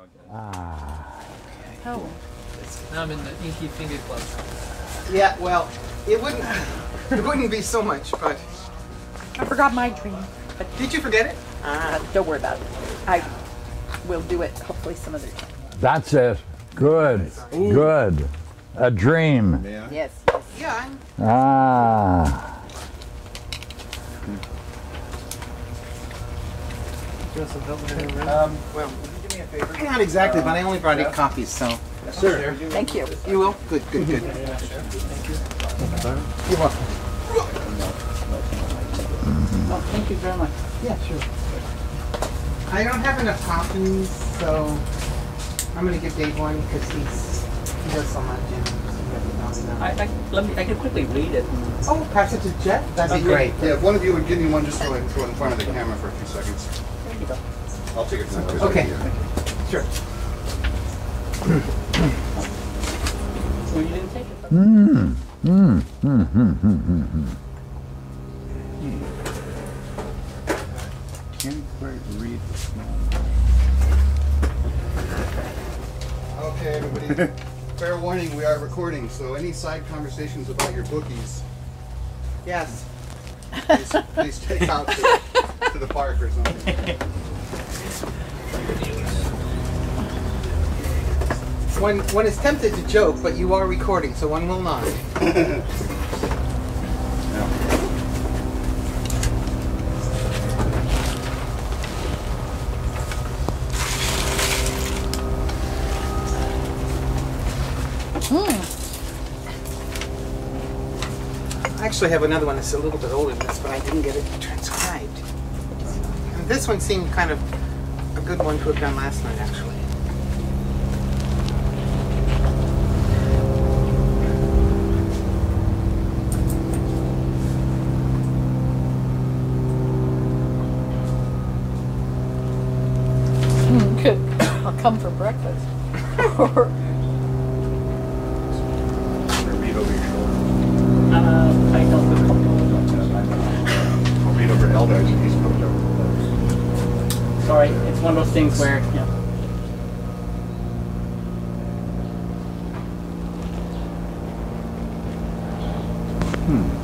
I'll get. Ah. Oh, Now I'm in the Inky Finger Club. Yeah, well, it wouldn't it wouldn't be so much, but I forgot my dream. But did you forget it? uh, don't worry about it. I will do it hopefully some other time. That's it. Good. Good. A dream. May I? Yes. Yeah, Ah. Joseph, help me remember. um, well, would you do me a favor? Not exactly, but I only brought eight copies, so. Sure. Thank you. You will? Good, good, good. Thank you. You're welcome. Oh, thank you very much. Yeah, sure. I don't have enough copies, so I'm gonna give Dave one because he's he does so much and so he doesn't know enough. I, I, let me, I can quickly read it. and- Oh, pass it to Jeff. That'd be great. Yeah, if one of you would give me one just so I can throw it in front of the camera for a few seconds. There you go. I'll take it. from. Okay. Sure. Well, you didn't take it. Mm. Mm. Mm. Mm. Mm. Mm. Can't quite read the small. Okay, everybody. Fair warning, we are recording, so any side conversations about your bookies, Yes. please, please take out to, to the park or something. One one is tempted to joke, but you are recording, so one will not. I actually have another one that's a little bit older than this, but I didn't get it transcribed. And this one seemed kind of good one to have done last night, actually. Hmm, good. I'll come for breakfast. or Read over your shoulder. Uh, I don't feel comfortable with that. I'll read over Eldar, he's coming over. Sorry, it's one of those things where, yeah. Hmm.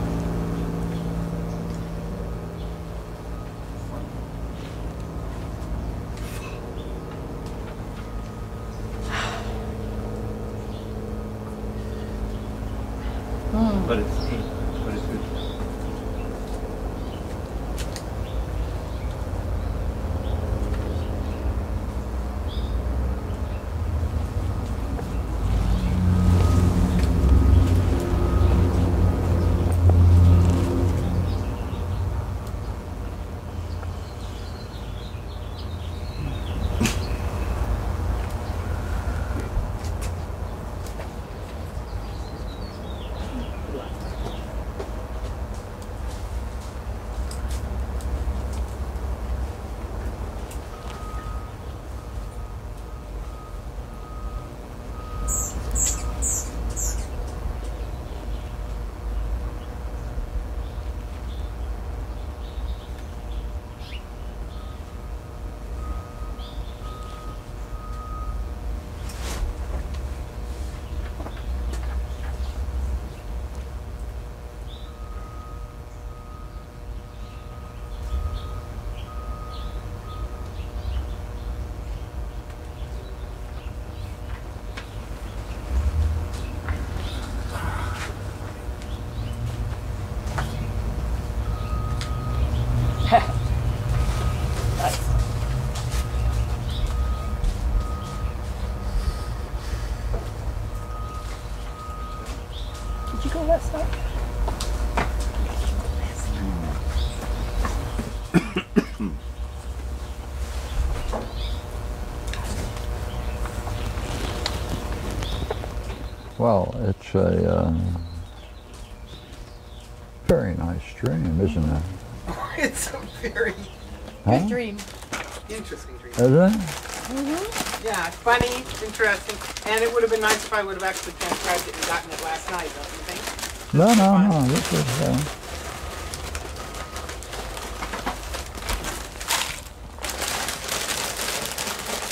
But it's eight, but it's Well, it's a uh, very nice dream, isn't it? it's a very Huh? Good dream. interesting dream. Isn't it? Yeah, funny, interesting, and it would have been nice if I would have actually transcribed it and gotten it last night, don't you think? No, no, Fine. no. This is. Uh,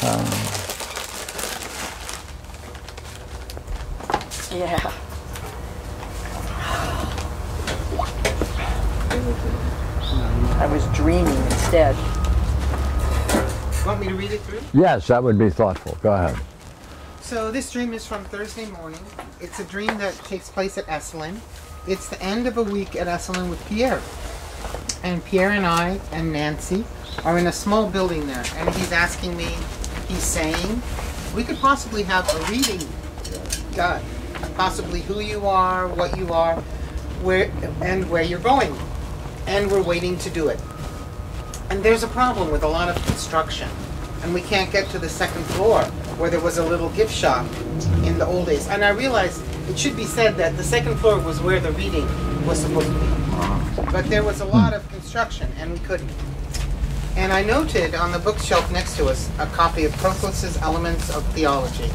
um, Yeah. I was dreaming instead. Want me to read it through? Yes, that would be thoughtful. Go ahead. So this dream is from Thursday morning. It's a dream that takes place at Esalen. It's the end of a week at Esalen with Pierre. And Pierre and I and Nancy are in a small building there. And he's asking me, he's saying, we could possibly have a reading done. Possibly who you are, what you are, where and where you're going. And we're waiting to do it. And there's a problem with a lot of construction. And we can't get to the second floor where there was a little gift shop in the old days. And I realized it should be said that the second floor was where the reading was supposed to be. But there was a lot of construction and we couldn't. And I noted on the bookshelf next to us a copy of Proclus's Elements of Theology.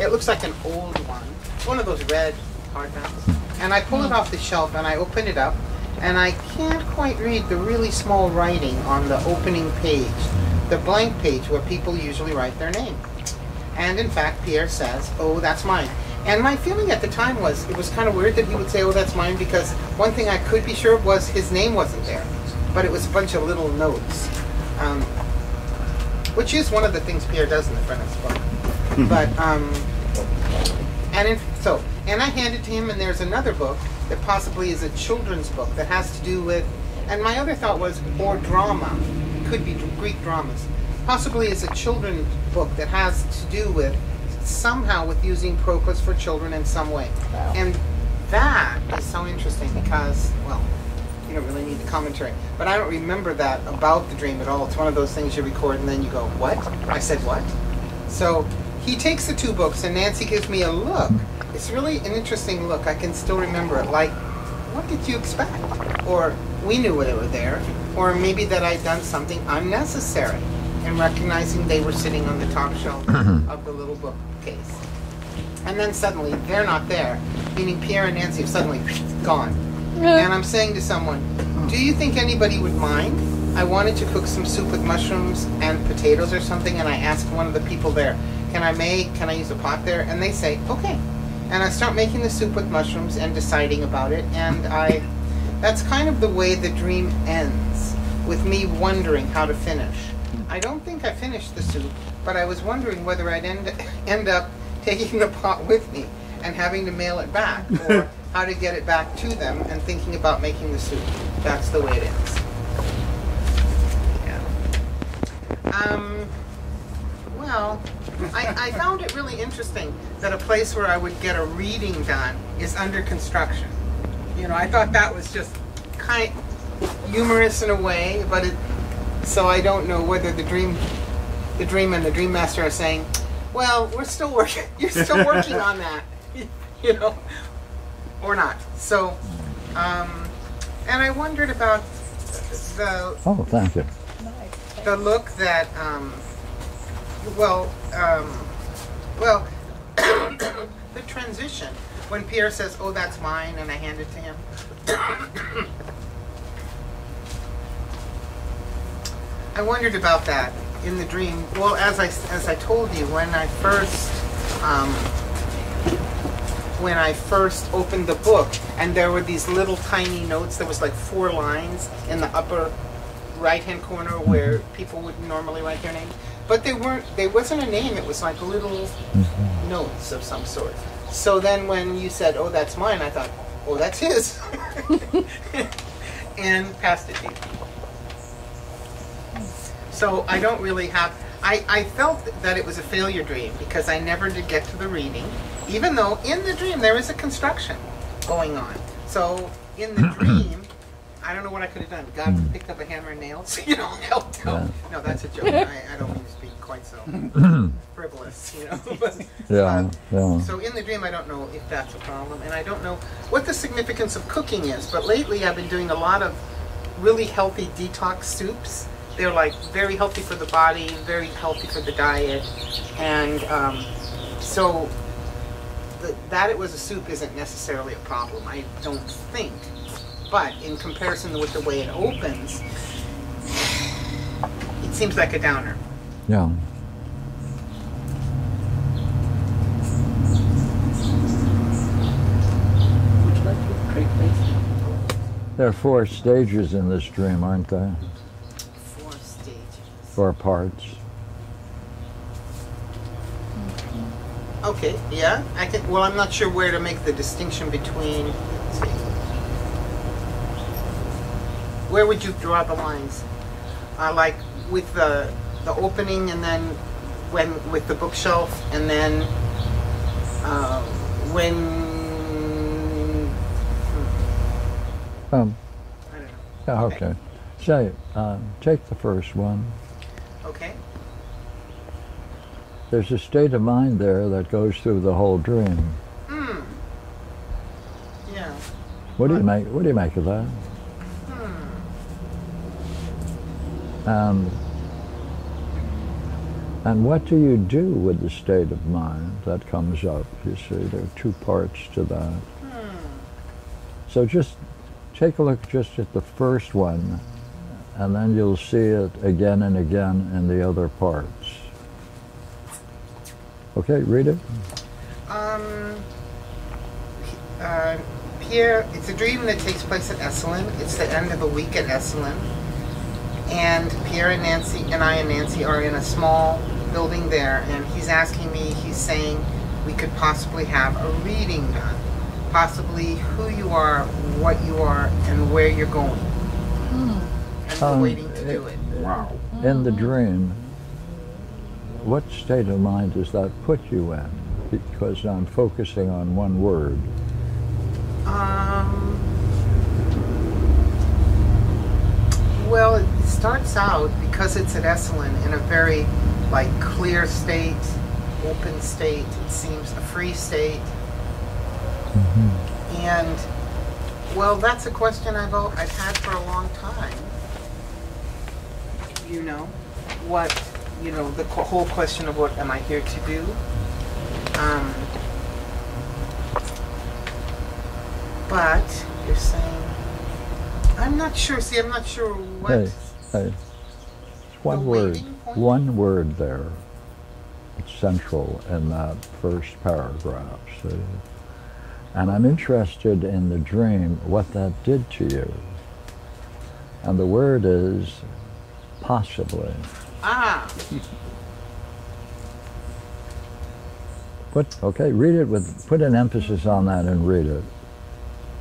It looks like an old one. One of those red hardbacks. And I pull it off the shelf and I open it up and I can't quite read the really small writing on the opening page, the blank page where people usually write their name. And in fact, Pierre says, Oh, that's mine. And my feeling at the time was it was kind of weird that he would say, Oh, that's mine, because one thing I could be sure of was his name wasn't there, but it was a bunch of little notes. Um, which is one of the things Pierre does in the front of his book. but, um, and in, so, and I hand it to him, and there's another book that possibly is a children's book that has to do with, and my other thought was, or drama, could be Greek dramas, possibly it's a children's book that has to do with somehow with using Proclus for children in some way. Wow. And that is so interesting because, well, you don't really need the commentary, but I don't remember that about the dream at all. It's one of those things you record and then you go, what? I said what? So he takes the two books and Nancy gives me a look. It's really an interesting look. I can still remember it. Like, what did you expect? Or we knew they were there. Or maybe that I'd done something unnecessary in recognizing they were sitting on the top shelf mm-hmm. of the little bookcase. And then suddenly they're not there, meaning Pierre and Nancy have suddenly gone. And I'm saying to someone, Do you think anybody would mind? I wanted to cook some soup with mushrooms and potatoes or something, and I asked one of the people there, Can I make, can I use a pot there? And they say, Okay. And I start making the soup with mushrooms and deciding about it, and I, that's kind of the way the dream ends, with me wondering how to finish. I don't think I finished the soup, but I was wondering whether I'd end, end up taking the pot with me and having to mail it back, or how to get it back to them and thinking about making the soup. That's the way it ends. Yeah. Um, well, I, I found it really interesting that a place where I would get a reading done is under construction. You know, I thought that was just kind humorous in a way, but it, so I don't know whether the dream, the dream and the dream master are saying, well, we're still working, you're still working on that, you know, or not. So, um, and I wondered about the Oh, thank you. the look that um, well um, well the transition when Pierre says oh that's mine and I hand it to him. I wondered about that in the dream. Well as I as I told you when I first um, when I first opened the book and there were these little tiny notes there was like four lines in the upper right hand corner where people would normally write their name but they weren't there wasn't a name it was like little notes of some sort so then when you said oh that's mine i thought oh that's his and passed it to you so i don't really have I, I felt that it was a failure dream because i never did get to the reading even though in the dream there is a construction going on so in the dream I don't know what I could have done. God hmm. picked up a hammer and nails, you know, helped out. Yeah. No, that's a joke. I, I don't mean to speak quite so frivolous, you know. but, Yeah, uh, yeah. so in the dream, I don't know if that's a problem, and I don't know what the significance of cooking is. But lately, I've been doing a lot of really healthy detox soups. They're like very healthy for the body, very healthy for the diet, and um, so the, that it was a soup isn't necessarily a problem. I don't think. But in comparison with the way it opens, it seems like a downer. Yeah. There are four stages in this dream, aren't there? Four stages. Four parts. Okay, yeah. I can, well, I'm not sure where to make the distinction between. Where would you draw the lines? Uh, like with the the opening, and then when with the bookshelf, and then uh, when. Um, I don't know. yeah, okay. Say, uh, take the first one. Okay. There's a state of mind there that goes through the whole dream. Hmm. Yeah. What do you make? What do you make of that? Hmm. And and what do you do with the state of mind that comes up? You see, there are two parts to that. Hmm. So just take a look just at the first one, and then you'll see it again and again in the other parts. Okay, read it. Um, uh, Pierre, it's a dream that takes place at Esalen. It's the end of a week at Esalen. And Pierre and Nancy, and I and Nancy are in a small building there. And he's asking me, he's saying we could possibly have a reading done. Possibly who you are, what you are, and where you're going. And we're Um, waiting to do it. Wow. In the dream, what state of mind does that put you in? Because I'm focusing on one word. Um, well, it starts out because it's at Esalen in a very like clear state, open state. It seems a free state, and well, that's a question I've I've had for a long time. You know, what you know the co- whole question of what am I here to do? Um, but you're saying I'm not sure. See, I'm not sure what. Hey, one word. point? One word there. It's central in that first paragraph. See? And I'm interested in the dream, what that did to you. And the word is possibly. Ah, Put okay, read it with put an emphasis on that and read it.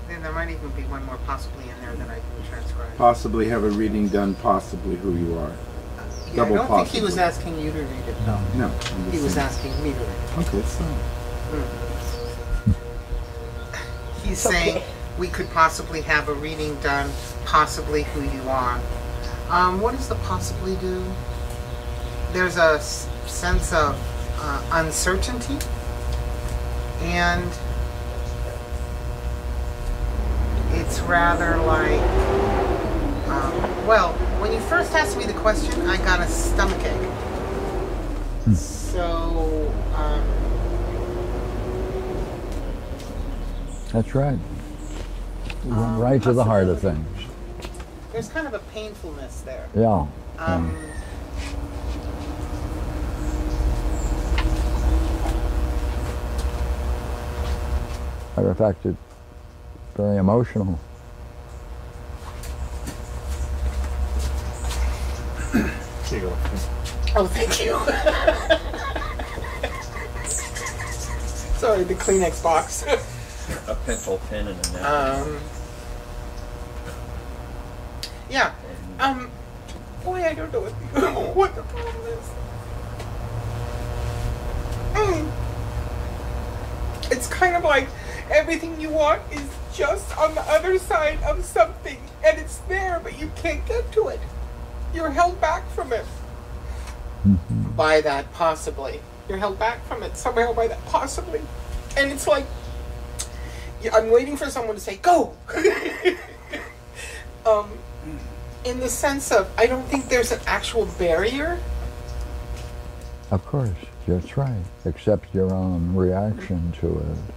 Then there might even be one more possibly in there that I can transcribe. Possibly have a reading done, possibly who you are. Yeah, I double don't think he was asking you to read it though. No. I'm just He was asking me to read it. Okay, so. He's It's saying we could possibly have a reading done, possibly who you are. Um, what does the possibly do? There's a s- sense of uh, uncertainty and it's rather like um, well when you first asked me the question i got a stomach ache so um, That's right. Went right to the heart of things. there's kind of a painfulness there Yeah. Um, Matter of fact, it's very emotional. Here you go. oh, thank you. Sorry, the Kleenex box. A pencil pen and a napkin. um, yeah. and Um, boy, I don't know what the, what the problem is. Mm. It's kind of like everything you want is just on the other side of something, and it's there, but you can't get to it. You're held back from it. By that, possibly. You're held back from it somehow by that, possibly. And it's like, I'm waiting for someone to say, go! um, in the sense of, I don't think there's an actual barrier. Of course, that's right. Except your own reaction to it.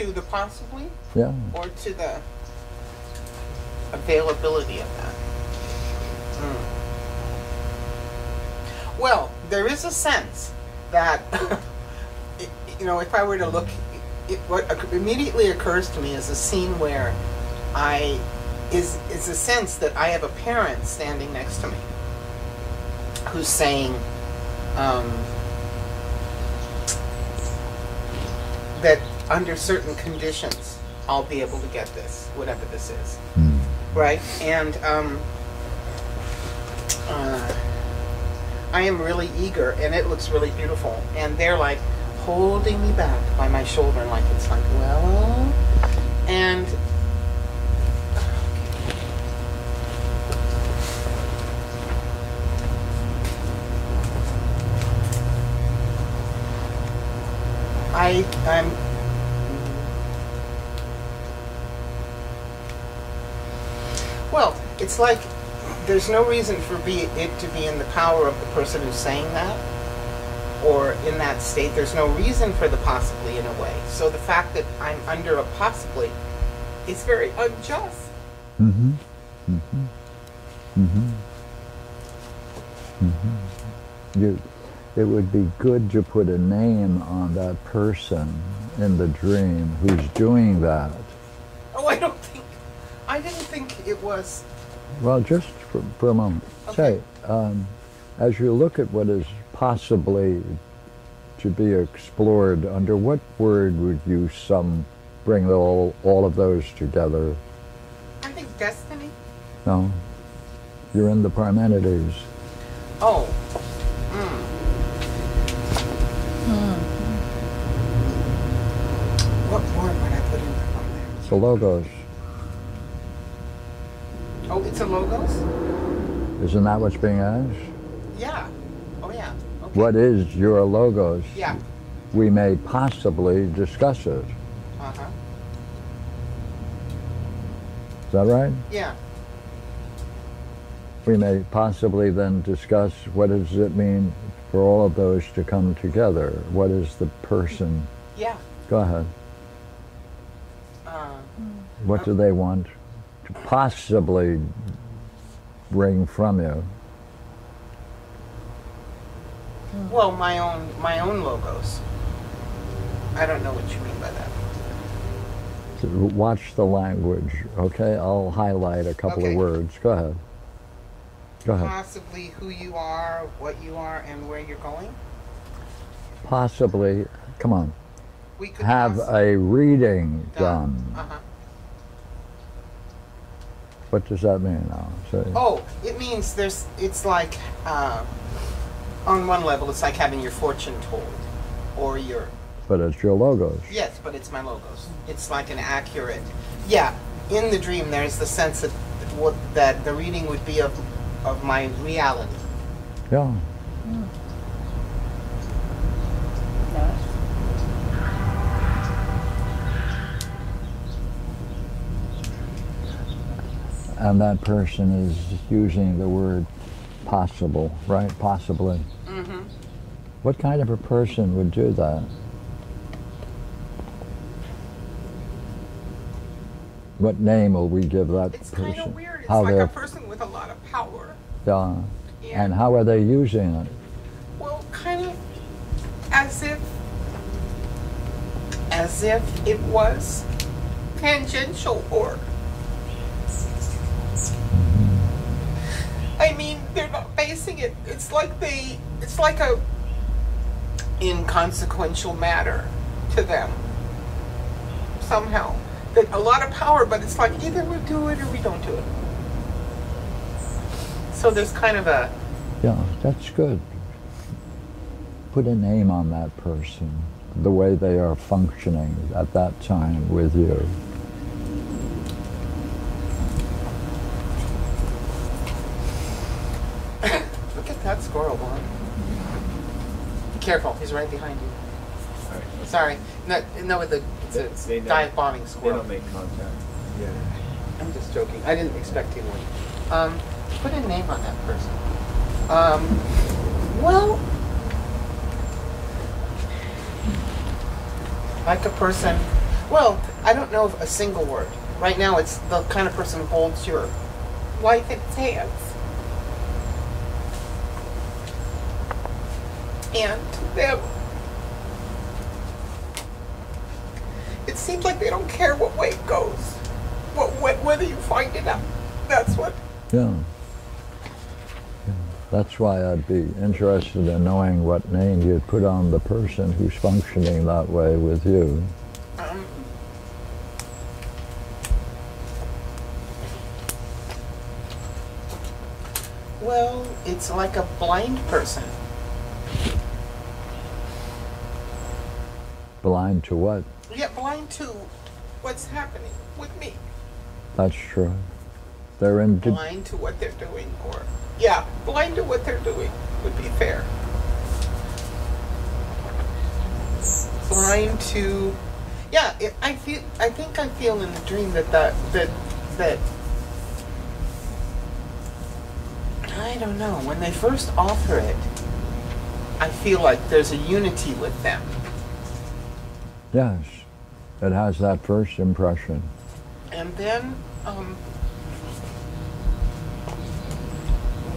To the possibly Yeah. or to the availability of that? Hmm. Well, there is a sense that, you know, if I were to look, it, what immediately occurs to me is a scene where I is is a sense that I have a parent standing next to me who's saying um, that under certain conditions I'll be able to get this, whatever this is, Hmm. right? And um, uh, I am really eager, and it looks really beautiful. And they're like holding me back by my shoulder, and like it's like, well, and I I'm well, it's like there's no reason for be it to be in the power of the person who's saying that or in that state. There's no reason for the possibly in a way. So the fact that I'm under a possibly is very unjust. Mm-hmm. Mm-hmm. Mm-hmm. Mm-hmm. You, it would be good to put a name on that person in the dream who's doing that. Oh, I don't think I didn't think it was Well, just for, for a moment. Okay. Say, um, as you look at what is possibly to be explored, under what word would you sum, bring all, all of those together? I think destiny. No? You're in the Parmenides. Oh. Mm. What word would I put in on there? The logos. Oh, it's a logos? Isn't that what's being asked? Yeah. Oh yeah. Okay. What is your logos? Yeah. We may possibly discuss it. Uh-huh. Is that right? Yeah. We may possibly then discuss what does it mean for all of those to come together? What is the person? Yeah. Go ahead. Uh, What do they want possibly bring from you? well, my own my own logos. I don't know what you mean by that. Watch the language, okay? I'll highlight a couple Okay. of words. Go ahead. Go ahead. Possibly who you are, what you are, and where you're going. Possibly, come on, We could have possi- a reading done. Uh-huh. What does that mean now? Say, Oh, it means there's. It's like, uh, on one level, it's like having your fortune told, or your but it's your logos. yes, but it's my logos. It's like an accurate. Yeah, in the dream, there's the sense that what that the reading would be of of my reality. Yeah. Yes. And that person is using the word possible, right? Possibly. Mm-hmm. What kind of a person would do that? What name will we give that It's person? kind of weird. It's How like a person with a lot of power. yeah. Yeah. And how are they using it? Well, kind of as if, as if it was tangential or. I mean, they're not basing it. It's like they. It's like a inconsequential matter to them. Somehow, that a lot of power, but it's like either we do it or we don't do it. So there's kind of a. Yeah, that's good. Put a name on that person, the way they are functioning at that time with you. Look at that squirrel, Juan. Careful, he's right behind you. Sorry. Sorry, no, no, the, it's They- a they dive bombing They squirrel. don't make contact. Yeah. I'm just joking. I didn't expect he would. Um, put a name on that person. Um, well, like a person. Well, I don't know of a single word. Right now, it's the kind of person who holds your life in its hands. And to them. It seems like they don't care what way it goes. But wh- whether you find it out, that's what. Yeah. Yeah. That's why I'd be interested in knowing what name you'd put on the person who's functioning that way with you. Um, well, it's like a blind person. Blind to what? Yeah, blind to what's happening with me. That's true. They're in. Blind to what they're doing, or yeah, blind to what they're doing would be fair. Blind to, yeah. It, I feel. I think I feel in the dream that that that that. I don't know. When they first offer it, I feel like there's a unity with them. Yes. It has that first impression. And then, um,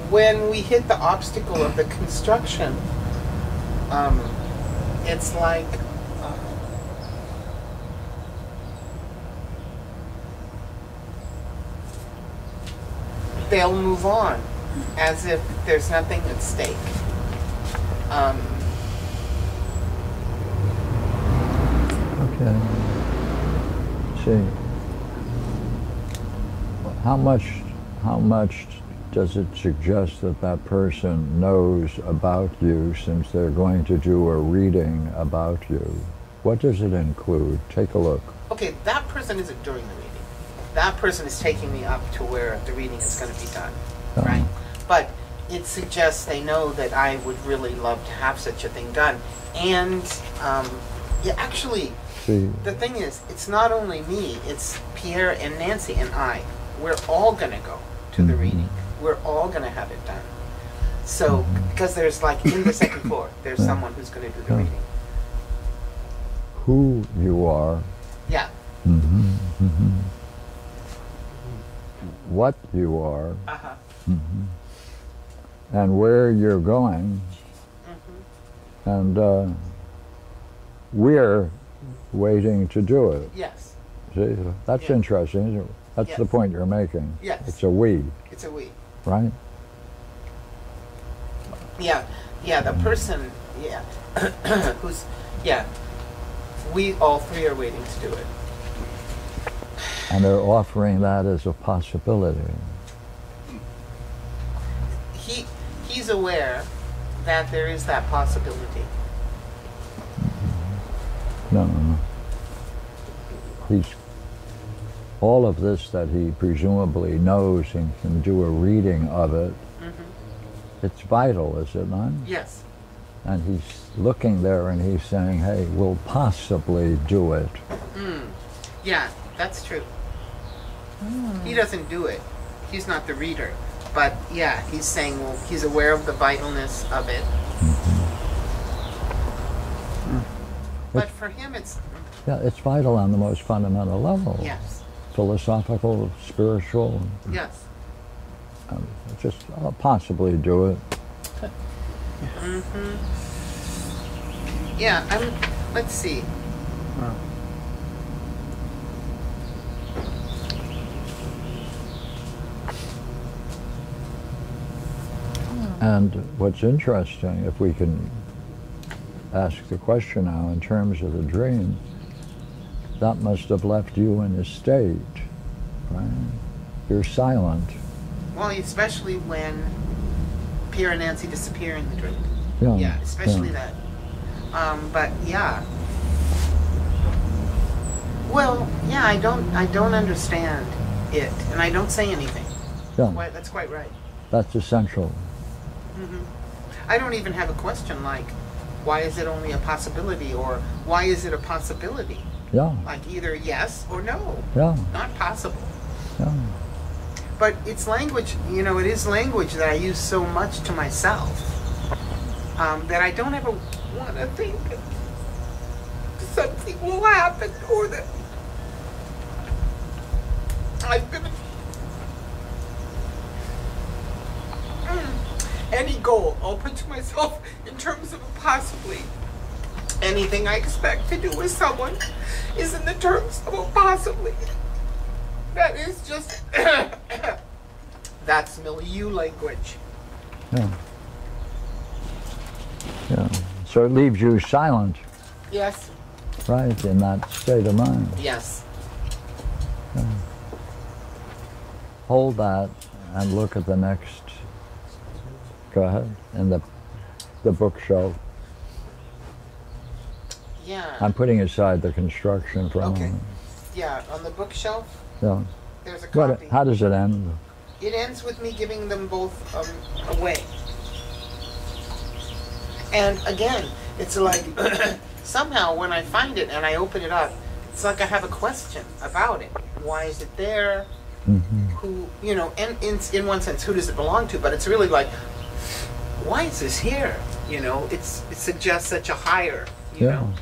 when we hit the obstacle of the construction, um, it's like uh, they'll move on as if there's nothing at stake. Um, Okay. See. How much, how much does it suggest that that person knows about you since they're going to do a reading about you? What does it include? Take a look. okay, that person isn't doing the reading. That person is taking me up to where the reading is going to be done, Uh-huh. right? But it suggests they know that I would really love to have such a thing done. And um, yeah, actually, See, the thing is, it's not only me, it's Pierre and Nancy and I. We're all going to go to the Mhm. reading. We're all going to have it done. So, because there's like in the second floor, there's Yeah. someone who's going to do the Yeah. reading. who you are, Yeah. mhm, mhm. what you are, Uh huh. mhm, and where you're going, hmm and uh, we're waiting to do it. Yes. See, that's Yeah. interesting. Isn't it? That's the point you're making. Yes. It's a we, It's a we. right? Yeah, yeah, the person, yeah, who's, yeah, we all three are waiting to do it. And they're offering that as a possibility. He, he's aware that there is that possibility. No. He's all of this that he presumably knows and can do a reading of it. hmm It's vital, is it not? Yes, And he's looking there and he's saying, "Hey, we'll possibly do it." mm. yeah, that's true. He doesn't do it. He's not the reader. But yeah, he's saying, well, he's aware of the vitalness of it. But for him, it's, Yeah, it's vital on the most fundamental level. yes, Philosophical, spiritual. yes. Um, just uh, possibly do it. hmm Yeah, I'm, let's see. And what's interesting, if we can ask the question now in terms of the dream, that must have left you in a state, right? You're silent. Well, especially when Pierre and Nancy disappear in the dream. Yeah. Yeah, especially yeah. that. Um, but yeah. Well, yeah, I don't, I don't understand it, and I don't say anything. Yeah, Quite, that's quite right. that's essential. hmm I don't even have a question like, why is it only a possibility, or why is it a possibility? Yeah, Like either yes or no, yeah, not possible. yeah. But it's language, you know, it is language that I use so much to myself um, that I don't ever want to think something will happen or that I've been. Mm. Any goal I'll put to myself in terms of possibly anything I expect to do with someone is in the terms of a possibly. That is just that's milieu language. Yeah. Yeah. So it leaves you silent, Yes. right, in that state of mind. Yes. Hold that and look at the next. Go ahead. In the the bookshelf. Yeah. I'm putting aside the construction for a Okay. moment. yeah. On the bookshelf, Yeah. there's a copy. how does it end? It ends with me giving them both um, away. And again, it's like somehow when I find it and I open it up, it's like I have a question about it. Why is it there? Mm-hmm. Who, you know, and in, in one sense, who does it belong to? But it's really like, why is this here? You know, it's it suggests such a higher, you Yeah. know.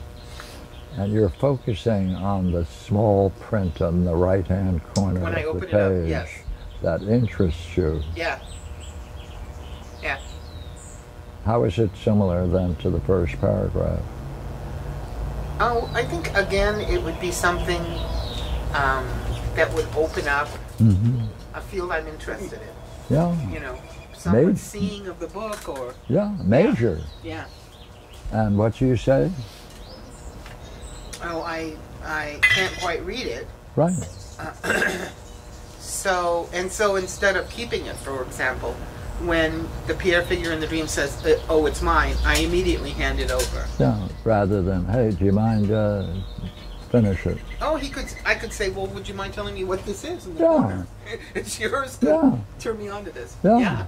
And you're focusing on the small print on the right hand corner When I of the it up, page yes. that interests you. Yeah. Yeah. How is it similar then to the first paragraph? Oh, I think again it would be something um, that would open up Mm-hmm. a field I'm interested in. Yeah, You know, someone seeing of the book or yeah, major. yeah. And what do you say? Oh, I I can't quite read it. Right. So and so instead of keeping it, for example, when the Pierre figure in the dream says, uh, "Oh, it's mine," I immediately hand it over. Yeah. Rather than, hey, do you mind uh, finish it? Oh, he could. I could say, "Well, would you mind telling me what this is?" Yeah. it's yours. to Yeah. Turn me on to this. Yeah. Yeah.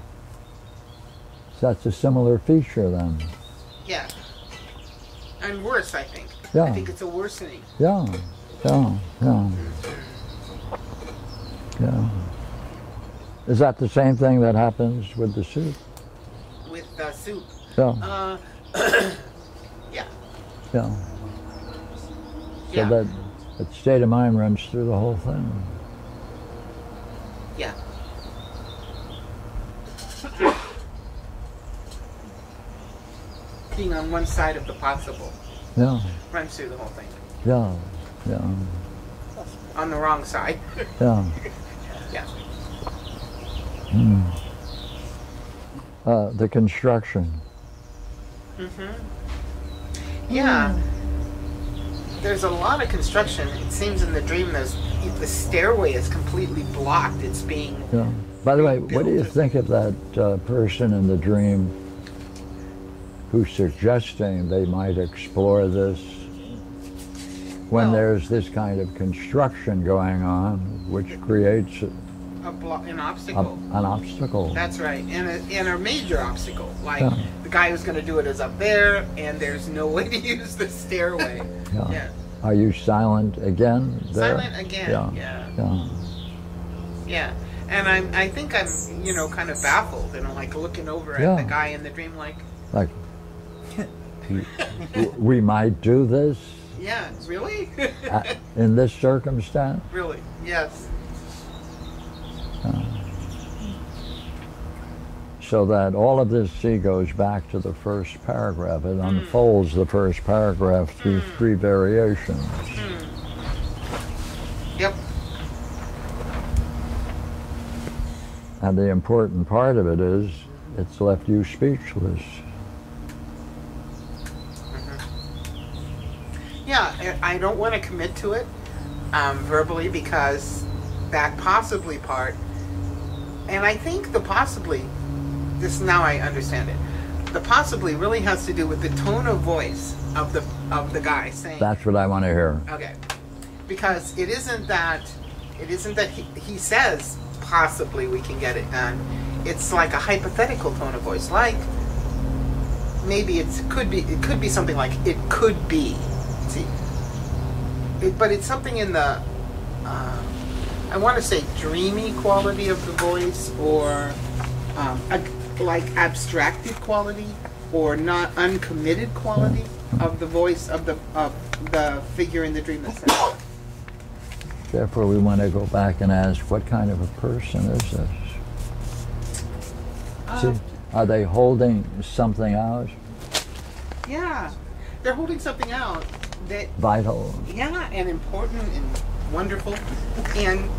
That's a similar feature then. Yeah. And worse, I think. Yeah. I think it's a worsening. Yeah, yeah, yeah. Yeah. Is that the same thing that happens with the soup? with the soup. Yeah, Uh, yeah. yeah. So Yeah. that, that state of mind runs through the whole thing. Yeah. Being on one side of the possible Yeah, runs through the whole thing. yeah, yeah, On the wrong side. yeah. yeah. Uh, the construction. Yeah. There's a lot of construction. It seems in the dream there's the stairway is completely blocked. It's being Yeah. By the way, what do you think of that uh, person in the dream who's suggesting they might explore this when Well- there's this kind of construction going on, which creates a, a blo- an a, obstacle. an obstacle? That's right, and a, and a major obstacle. Like Yeah. the guy who's going to do it is up there, and there's no way to use the stairway. Yeah. yeah. Are you silent again there? Silent again. Yeah. Yeah. Yeah. Yeah. And I'm, I think I'm, you know, kind of baffled, and I'm like looking over at the guy in the dream, like, Like, we might do this yeah, really, uh, in this circumstance? really, yes, uh, So that all of this, see, goes back to the first paragraph. It hmm. unfolds the first paragraph through hmm. three variations. Hmm. yep, And the important part of it is it's left you speechless. yeah. I don't want to commit to it um, verbally because that possibly part, and I think the possibly, this now I understand it. The possibly really has to do with the tone of voice of the of the guy saying. That's what I want to hear. Okay. Because it isn't that it isn't that he, he says possibly we can get it done. It's like a hypothetical tone of voice. Like maybe it could be it could be something like it could be. See? It, but it's something in the uh, I want to say dreamy quality of the voice or um, a, like abstracted quality or not uncommitted quality of the voice of the of the figure in the dream Therefore, we want to go back and ask, what kind of a person is this? See, are they holding something out? Yeah they're holding something out that vital? yeah and important and wonderful and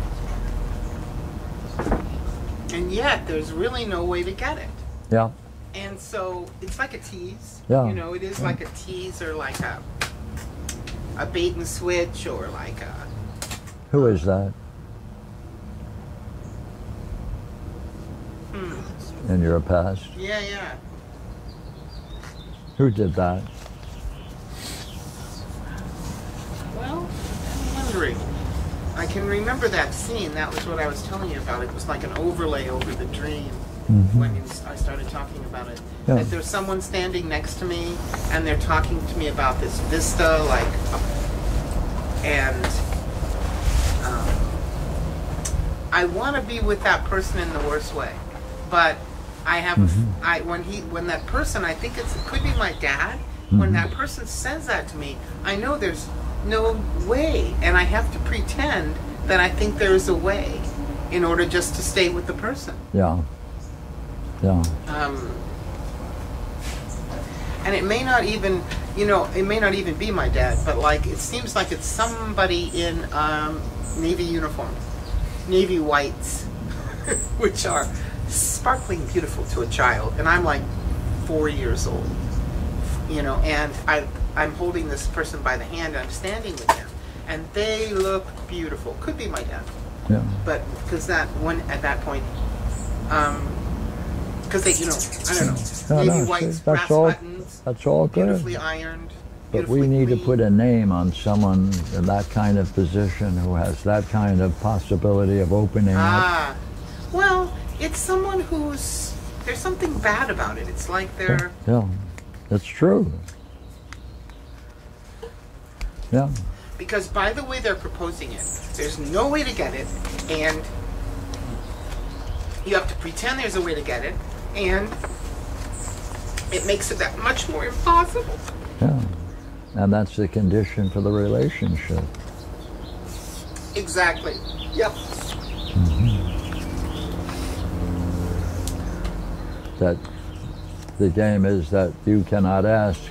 and yet there's really no way to get it. Yeah. And so it's like a tease. Yeah. You know, it is like a tease or like a a bait and switch or like a Who is that hmm, in your past? yeah, yeah. Who did that? Well, I'm wondering. I can remember that scene. That was what I was telling you about. It was like an overlay over the dream mm-hmm. when I started talking about it. Yeah. That there's someone standing next to me, and they're talking to me about this vista, like, and um, I want to be with that person in the worst way, but I have a f mm-hmm. I when he when that person I think it's it could be my dad. When mm-hmm. that person says that to me, I know there's no way, and I have to pretend that I think there is a way in order just to stay with the person. Yeah. Yeah. Um, and it may not even, you know, it may not even be my dad, but like it seems like it's somebody in um, navy uniform, navy whites, which are sparkling beautiful to a child, and I'm like four years old, you know, and I I'm holding this person by the hand, and I'm standing with them, and they look beautiful. Could be my dad Yeah. but because that one at that point, um, because they, you know, I don't know, No, navy no, whites, brass all. buttons, That's all good. beautifully ironed. But we need to put a name on someone in that kind of position who has that kind of possibility of opening up. Ah, well, it's someone who's there's something bad about it. It's like they're Yeah, that's true. Yeah, because by the way they're proposing it, there's no way to get it, and you have to pretend there's a way to get it, and it makes it that much more impossible. yeah. And that's the condition for the relationship. Exactly. Yep. Mm-hmm. That the game is that you cannot ask.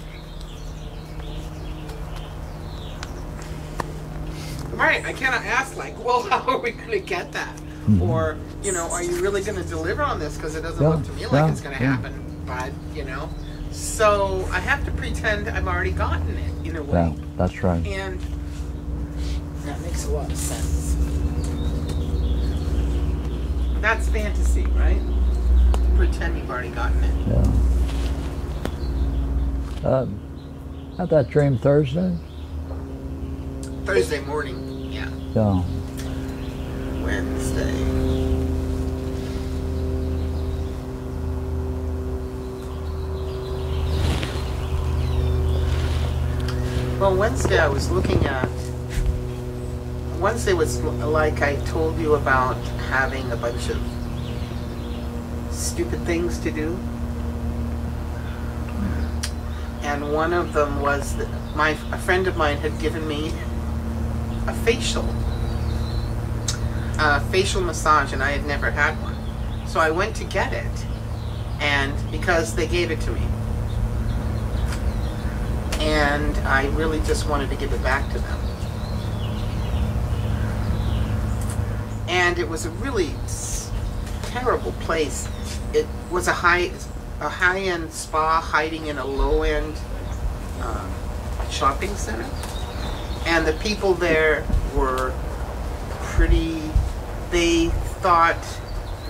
Right, I cannot ask like, well, how are we going to get that? Or, you know, are you really going to deliver on this? Because it doesn't Yeah, look to me like yeah, it's going to yeah. happen, but, you know. So I have to pretend I've already gotten it in a Yeah, way. that's right. And that makes a lot of sense. That's fantasy, right? Pretend you've already gotten it. Yeah. Uh, had that dream Thursday? Thursday morning, yeah. Yeah. Wednesday. Well, Wednesday I was looking at. Wednesday was like I told you about having a bunch of stupid things to do. And one of them was that my a friend of mine had given me a facial uh, facial massage, and I had never had one. So I went to get it, and because they gave it to me, and I really just wanted to give it back to them. And it was a really terrible place. It was a high, a high-end spa hiding in a low-end uh, shopping center, and the people there were pretty they thought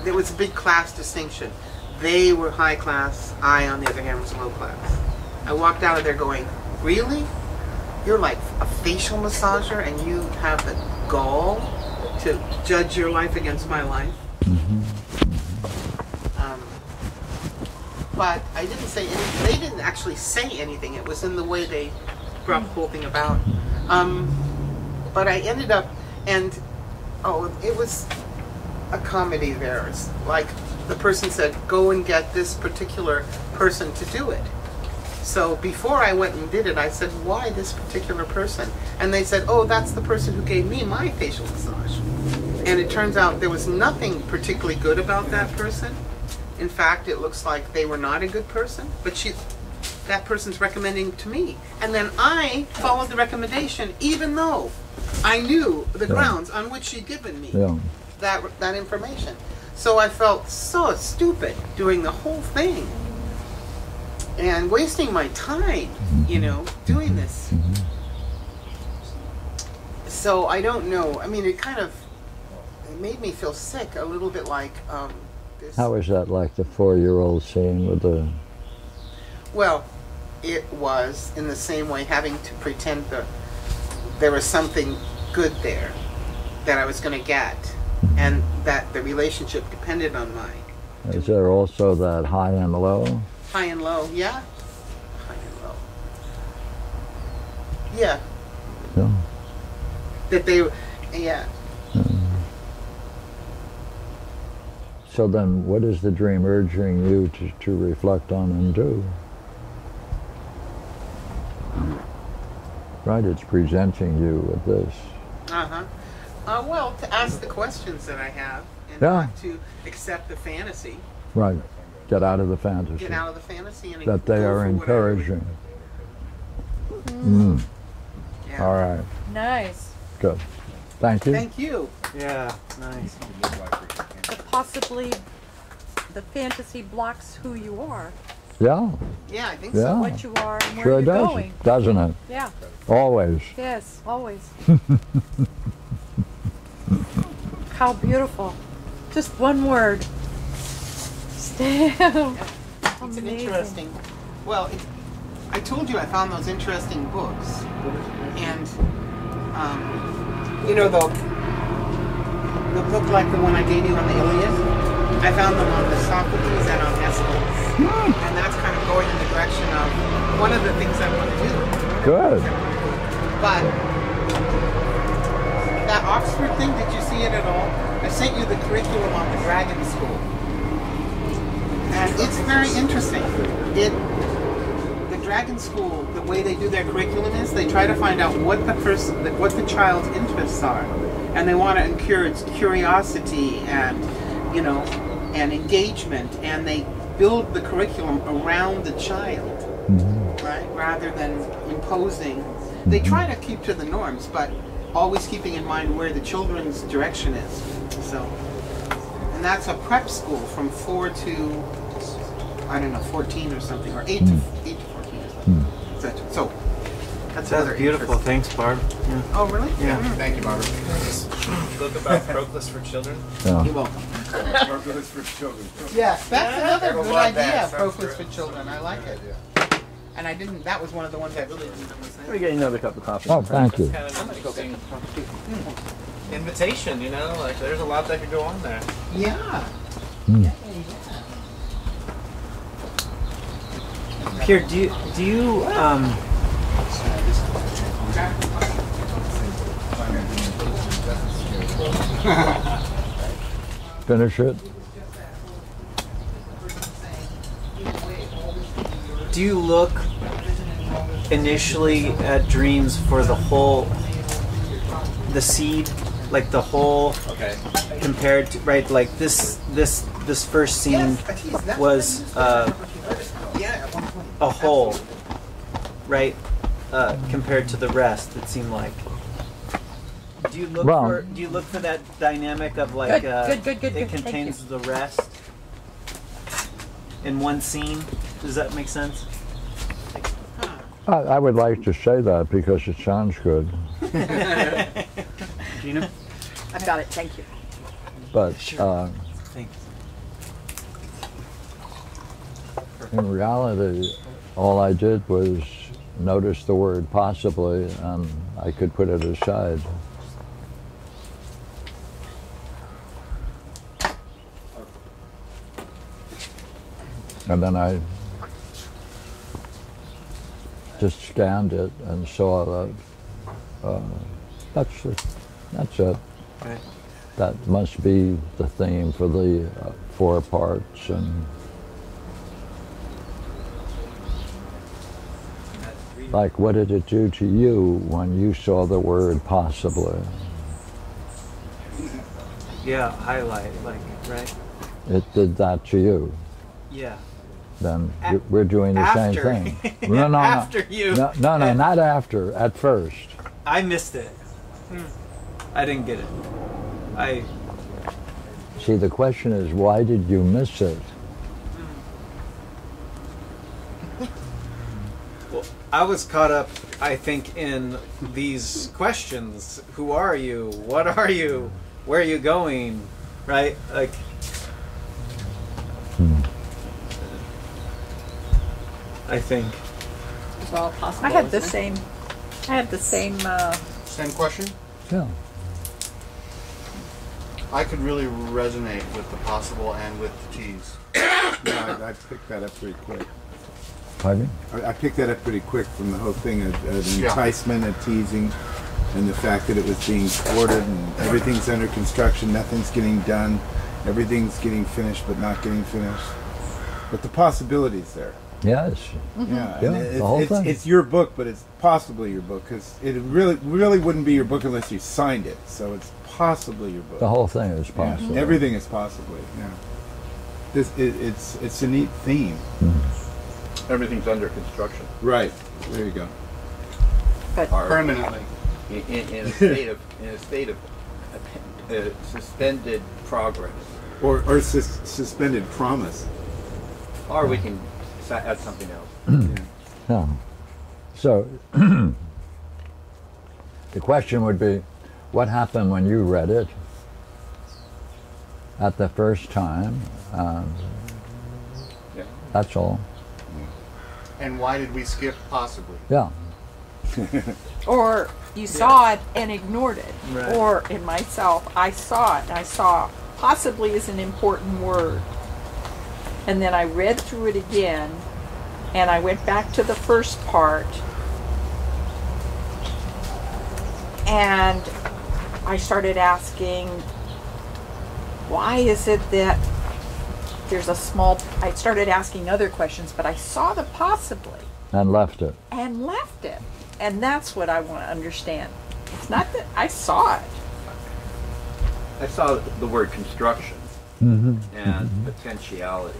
there was a big class distinction. They were high class i on the other hand was low class. I walked out of there going really? You're like a facial massager and you have the gall to judge your life against my life? Um, but i didn't say anything they didn't actually say anything. It was in the way they brought the whole thing about um, but i ended up and oh, it was a comedy there. It's like the person said, go and get this particular person to do it. So before I went and did it, I said, why this particular person? And they said, oh, that's the person who gave me my facial massage. And it turns out there was nothing particularly good about that person. In fact, it looks like they were not a good person, but she, that person's recommending to me. And then I followed the recommendation, even though I knew the grounds on which she'd given me Yeah. that that information. So I felt so stupid doing the whole thing and wasting my time, mm-hmm. you know, doing mm-hmm. this. Mm-hmm. So I don't know. I mean, it kind of it made me feel sick, a little bit like um, this. How is that like the four-year-old scene with the? Well, it was in the same way having to pretend that there was something good there that I was going to get, and that the relationship depended on mine. Is there also that high and low? High and low, yeah. High and low. Yeah, No. that they, yeah. So then, what is the dream urging you to, to reflect on and do? Right, it's presenting you with this. Uh-huh. Uh Well, to ask the questions that I have, and Yeah. not to accept the fantasy, Right, get out of the fantasy get out of the fantasy, and that they are for whatever- encouraging. Mm. Yeah. All right, Nice. good. Thank you. Thank you. Yeah, nice. But possibly the fantasy blocks who you are, yeah, Yeah, I think Yeah. so. what you are, and where sure you're does, going. doesn't it? Yeah. Always. Yes. Always. How beautiful. Just one word. Still. It's an interesting. Well, it, I told you I found those interesting books, and um, you know the the book like the one I gave you on the Iliad. I found them on the Socrates and on Aeschylus, hmm. and that's kind of going in the direction of one of the things I want to do. Good. But that Oxford thing, did you see it at all? I sent you the curriculum on the Dragon School. And it's very interesting. It the Dragon School, the way they do their curriculum is they try to find out what the person what the child's interests are. And they want to encourage curiosity and you know and engagement and they build the curriculum around the child mm-hmm. right? Rather than imposing. They mm-hmm. try to keep to the norms, but always keeping in mind where the children's direction is. So, and that's a prep school from four to, I don't know, 14 or something, or eight to mm. eight to 14 or something. Etc. So, that's That's beautiful. Thanks, Barb. Yeah. Oh, really? Yeah. Mm. Thank you, Barbara. book about Proclus for children. Yeah. You're welcome. Proclus for children. Yes, that's another good mind idea. Sounds Proclus for children. I like it. And I didn't. That was one of the ones I really didn't Let me understand. get you another cup of coffee. Oh, thank you. Kind of an interesting invitation, you know, like there's a lot that could go on there. Yeah. Pierre, do you do you um Finish it. do you look initially at dreams for the whole the seed like the whole Okay. compared to right like this this this first scene was uh, Yeah. at one point. a whole right uh, compared to the rest it seemed like. Do you look Well- for do you look for that dynamic of like Good, uh, good, good, good, it good. Thank contains the rest in one scene? Does that make sense? I, I would like to say that because it sounds good, Gina? I've got it. Thank you. but uh, thanks in reality, all I did was notice the word possibly, and I could put it aside. And then I just scanned it and saw that uh, that's it. That's it. That must be the theme for the uh, four parts and like what did it do to you when you saw the word possibly? yeah highlight like right It did that to you. yeah Then A- we're doing the after. same thing. No, no, no. After you. No, no, no, not after. At first. I missed it. Hmm. I didn't get it. I See, the question is, why did you miss it? I was caught up, I think, in these questions. Who are you? What are you? Where are you going? Right? Like, I think. It's all possible. I had the same. I had the same. Uh, Same question? Yeah. I could really resonate with the possible and with the tease. Yeah, I, I picked that up pretty quick. Pardon? I, I picked that up pretty quick from the whole thing of, of enticement, and teasing, and the fact that it was being thwarted and everything's under construction, nothing's getting done, everything's getting finished but not getting finished. But the possibilities there. Yes. Yeah, mm-hmm. Yeah, and the it's, whole it's, thing. it's your book, but it's possibly your book because it really really wouldn't be your book unless you signed it. So it's possibly your book. The whole thing is Yeah, possible. Everything is possibly. Yeah. This it, it's it's a neat theme. Mm. Everything's under construction. Right. There you go. but Or Permanently. in, in, in a state of in a state of uh, suspended progress. Or or sus- suspended promise. Or we can sa- add something else. Yeah. So the question would be, what happened when you read it at the first time? Um, Yeah. that's all. And why did we skip possibly? Yeah. or you saw it and ignored it. Right. Or in myself, I saw it. I saw possibly is an important word. And then I read through it again and I went back to the first part and I started asking why is it that there's a small I started asking other questions, but I saw the possibly And left it. and left it. And that's what I want to understand. It's not that I saw it. I saw the word construction Mm-hmm. and potentiality.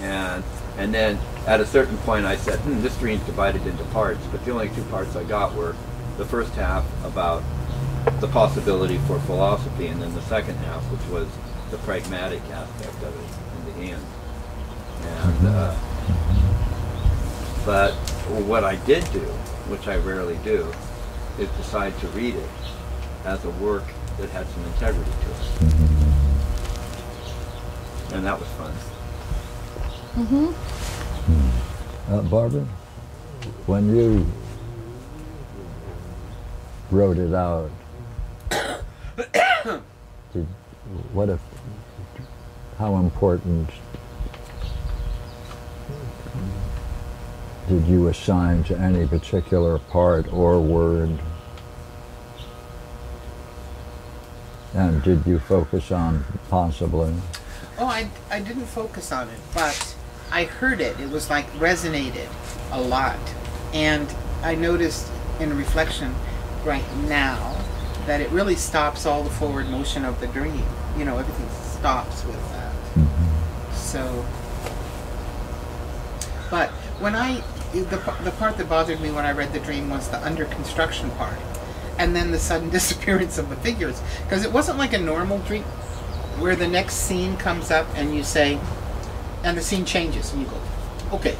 And and then at a certain point I said, hmm, this dream's divided into parts, but the only two parts I got were the first half about the possibility for philosophy and then the second half, which was the pragmatic aspect of it in the end. And uh, but what I did do, which I rarely do, is decide to read it as a work that had some integrity to it. And that was fun. Uh, Barbara, when you wrote it out, did, what if, how important did you assign to any particular part or word? And did you focus on possibly? Oh, I, I didn't focus on it, but I heard it. It was like resonated a lot. And I noticed in reflection right now that it really stops all the forward motion of the dream. You know, everything stops with that. Mm-hmm. So, but when I, the, the part that bothered me when I read the dream was the under construction part. And then the sudden disappearance of the figures. Because it wasn't like a normal dream where the next scene comes up and you say, and the scene changes and you go, okay.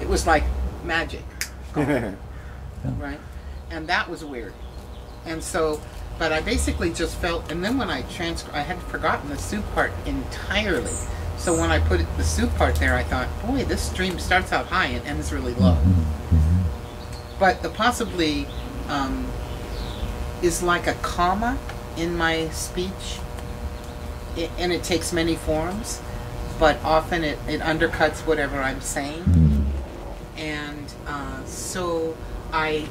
It was like magic, right? And that was weird. And so, but I basically just felt, and then when I trans, I had forgotten the soup part entirely. So when I put the soup part there, I thought, boy, this stream starts out high and ends really low. But the possibly um, is like a comma in my speech it, and it takes many forms, but often it, it undercuts whatever I'm saying. And uh, so I,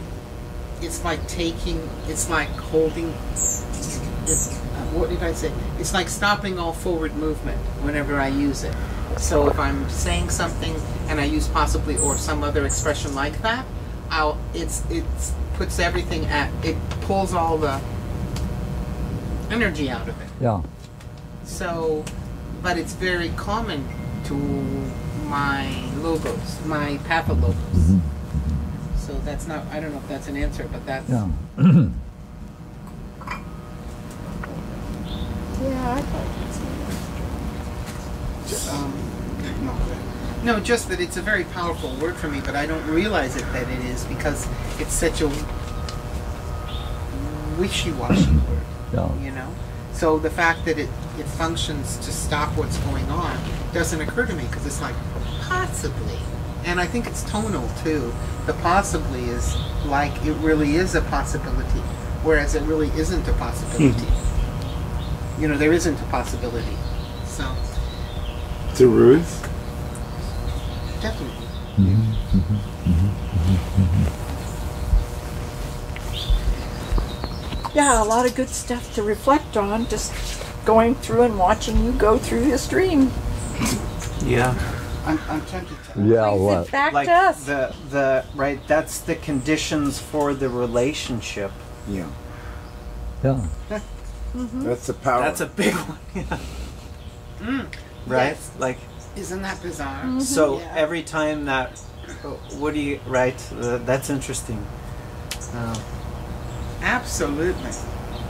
it's like taking, it's like holding, it's, what did I say? It's like stopping all forward movement whenever I use it. So if I'm saying something and I use possibly or some other expression like that, I'll, it's, it's puts everything at, it pulls all the energy out of it. Yeah. So, but it's very common to my logos, my Papa logos. Mm-hmm. So that's not, I don't know if that's an answer, but that's, Yeah. Yeah, I thought no, no, just that it's a very powerful word for me, but I don't realize it that it is because it's such a wishy-washy word. No. You know, so the fact that it it functions to stop what's going on doesn't occur to me because it's like possibly, and I think it's tonal too. The possibly is like it really is a possibility, whereas it really isn't a possibility. you know, there isn't a possibility. So It's a ruse. definitely. Yeah, a lot of good stuff to reflect on. Just going through and watching you go through this dream. Yeah. I'm, I'm tempted to. Yeah, what? it back like to us. the the right that's the conditions for the relationship Yeah. Yeah. Mm-hmm. That's the power. that's a big one yeah. Mm. right Yes. like Isn't that bizarre? Mm-hmm. so Yeah. every time that uh, what do you right uh, that's interesting uh, Absolutely.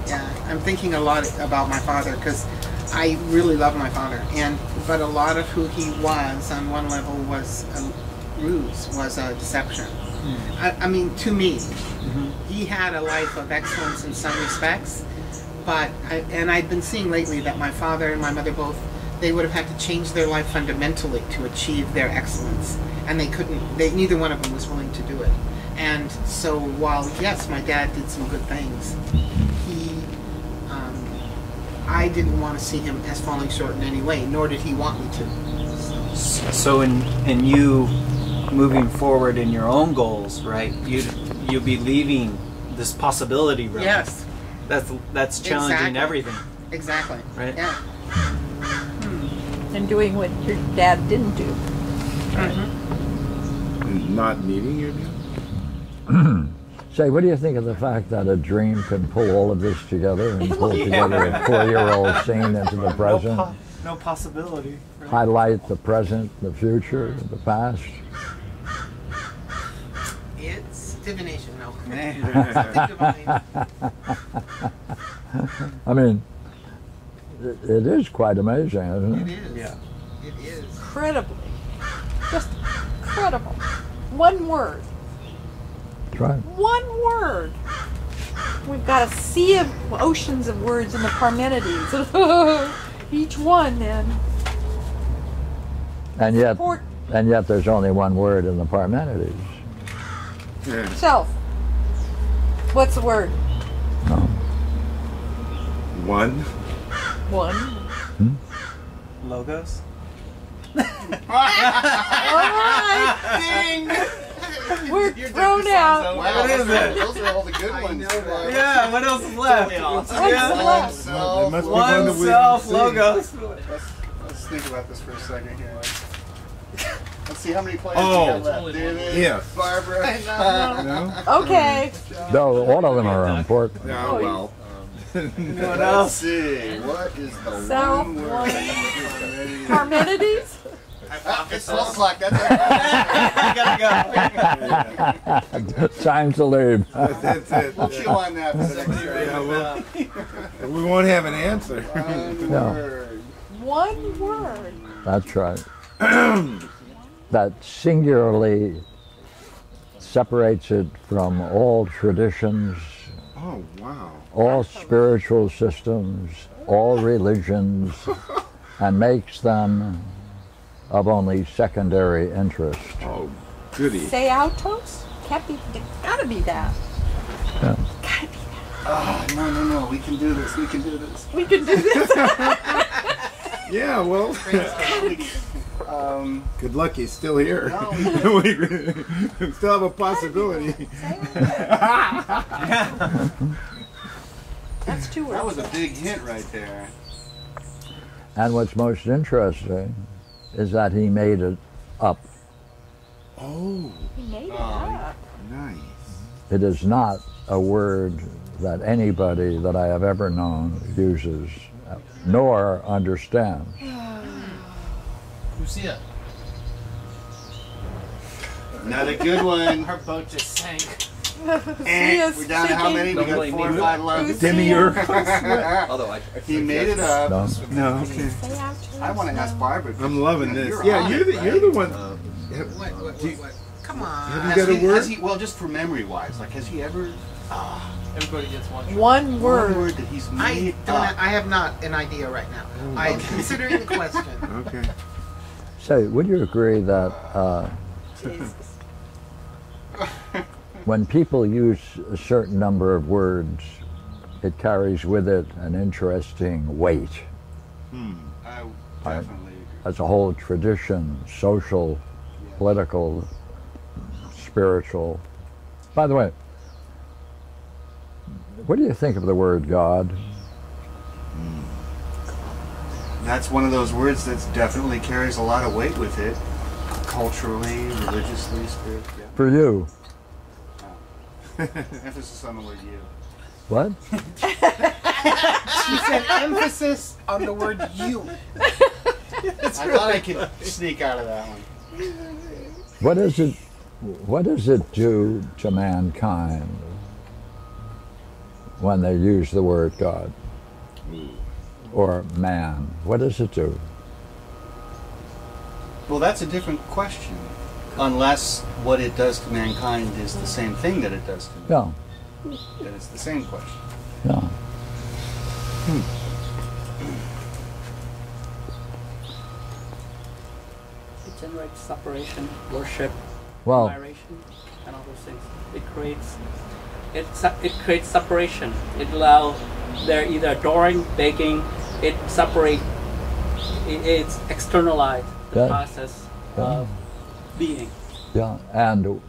Yeah, I'm thinking a lot about my father because I really love my father, and but a lot of who he was on one level was a ruse, was a deception. Hmm. I, I mean, to me, mm-hmm. he had a life of excellence in some respects, but I, and I've been seeing lately that my father and my mother both they would have had to change their life fundamentally to achieve their excellence, and they couldn't. They neither one of them was willing to do it. And so, while yes, my dad did some good things, he, um, I didn't want to see him as falling short in any way, nor did he want me to. So, so in in you moving forward in your own goals right you you'll be leaving this possibility realm yes, that's that's challenging Exactly. everything exactly. Right. Yeah. and doing what your dad didn't do. Mm-hmm. not needing your deal. Say, what do you think of the fact that a dream can pull all of this together and pull together a four-year-old scene into the present, no, po- no possibility right? highlight the present, the future, the past? It's divination, no. Divine. I mean, it, it is quite amazing, isn't It it? is. Yeah. It is. Incredibly. Just incredible. One word. That's right. One word. We've got a sea of oceans of words in the Parmenides. Each one then. And yet, Important. and yet, there's only one word in the Parmenides. Yeah. Self. What's the word? No. One. One. Hmm? logos All right. Ding. We're thrown out. Wow, What is those are- it? Those are all the good ones. Yeah what else is left What's yeah. left? self, There must be one one self didn't logos Let's, let's think about this for a second here. Let's see how many players Oh. we got left. David, Yeah. Barbara. No? Okay. Though all of them are um, important. Oh, well. what Let's else see. What is the Self, one word? one. Ready? Parmenides? It's 12 o'clock. That's I gotta Time to leave. That's it. We'll chew on that for the next Yeah, round. we'll- we won't have an answer. One No. word. One word. That's right. that singularly separates it from all traditions, Oh, wow. all spiritual systems, all religions, and makes them of only secondary interest. Oh, goody. Say autos? Can't be. It's gotta be that. Yeah. Gotta be that. Oh, no, no, no. We can do this. We can do this. We can do this. Yeah, well, Um, good luck he's still here. No, we still have a possibility. That's two words. that was a big hint right there. And what's most interesting is that he made it up. Oh, He made it Oh. up. nice. It is not a word that anybody that I have ever known uses, nor understands. Lucia, Not a good one. Her boat just sank. Is We're down to how many? We Don't got blame four or five left. Demiurge. Although I, He made it up. No. no, okay. I want to ask. Barbara. I'm loving this. You're yeah, on you're it, the you're the one. um, What, what, what, what? Come on. Have you Has got a he, word? he, well, just for memory wise, like, has he ever, ah, Everybody gets one. One one word. word that he's made don't. up? I have not an idea right now. I'm considering the question. Okay. Say, would you agree that uh, when people use a certain number of words, it carries with it an interesting weight? I I- definitely agree. As a whole tradition, social, Yeah. political, spiritual. By the way, what do you think of the word God? That's one of those words that definitely carries a lot of weight with it, culturally, religiously, spiritually. For you, Emphasis on the word you. what? She said emphasis on the word "you." I thought I could sneak out of that one. What does it what does it do to mankind when they use the word God? Or man? What does it do? Well, that's a different question. Unless what it does to mankind is the same thing that it does to me. Yeah, Then it's the same question. yeah. Hmm. It generates separation, worship, Well, admiration, and all those things. It creates it it creates separation. It allows they're either adoring, begging. It separate. It, it's externalized the Yeah. process Yeah. of being. yeah, and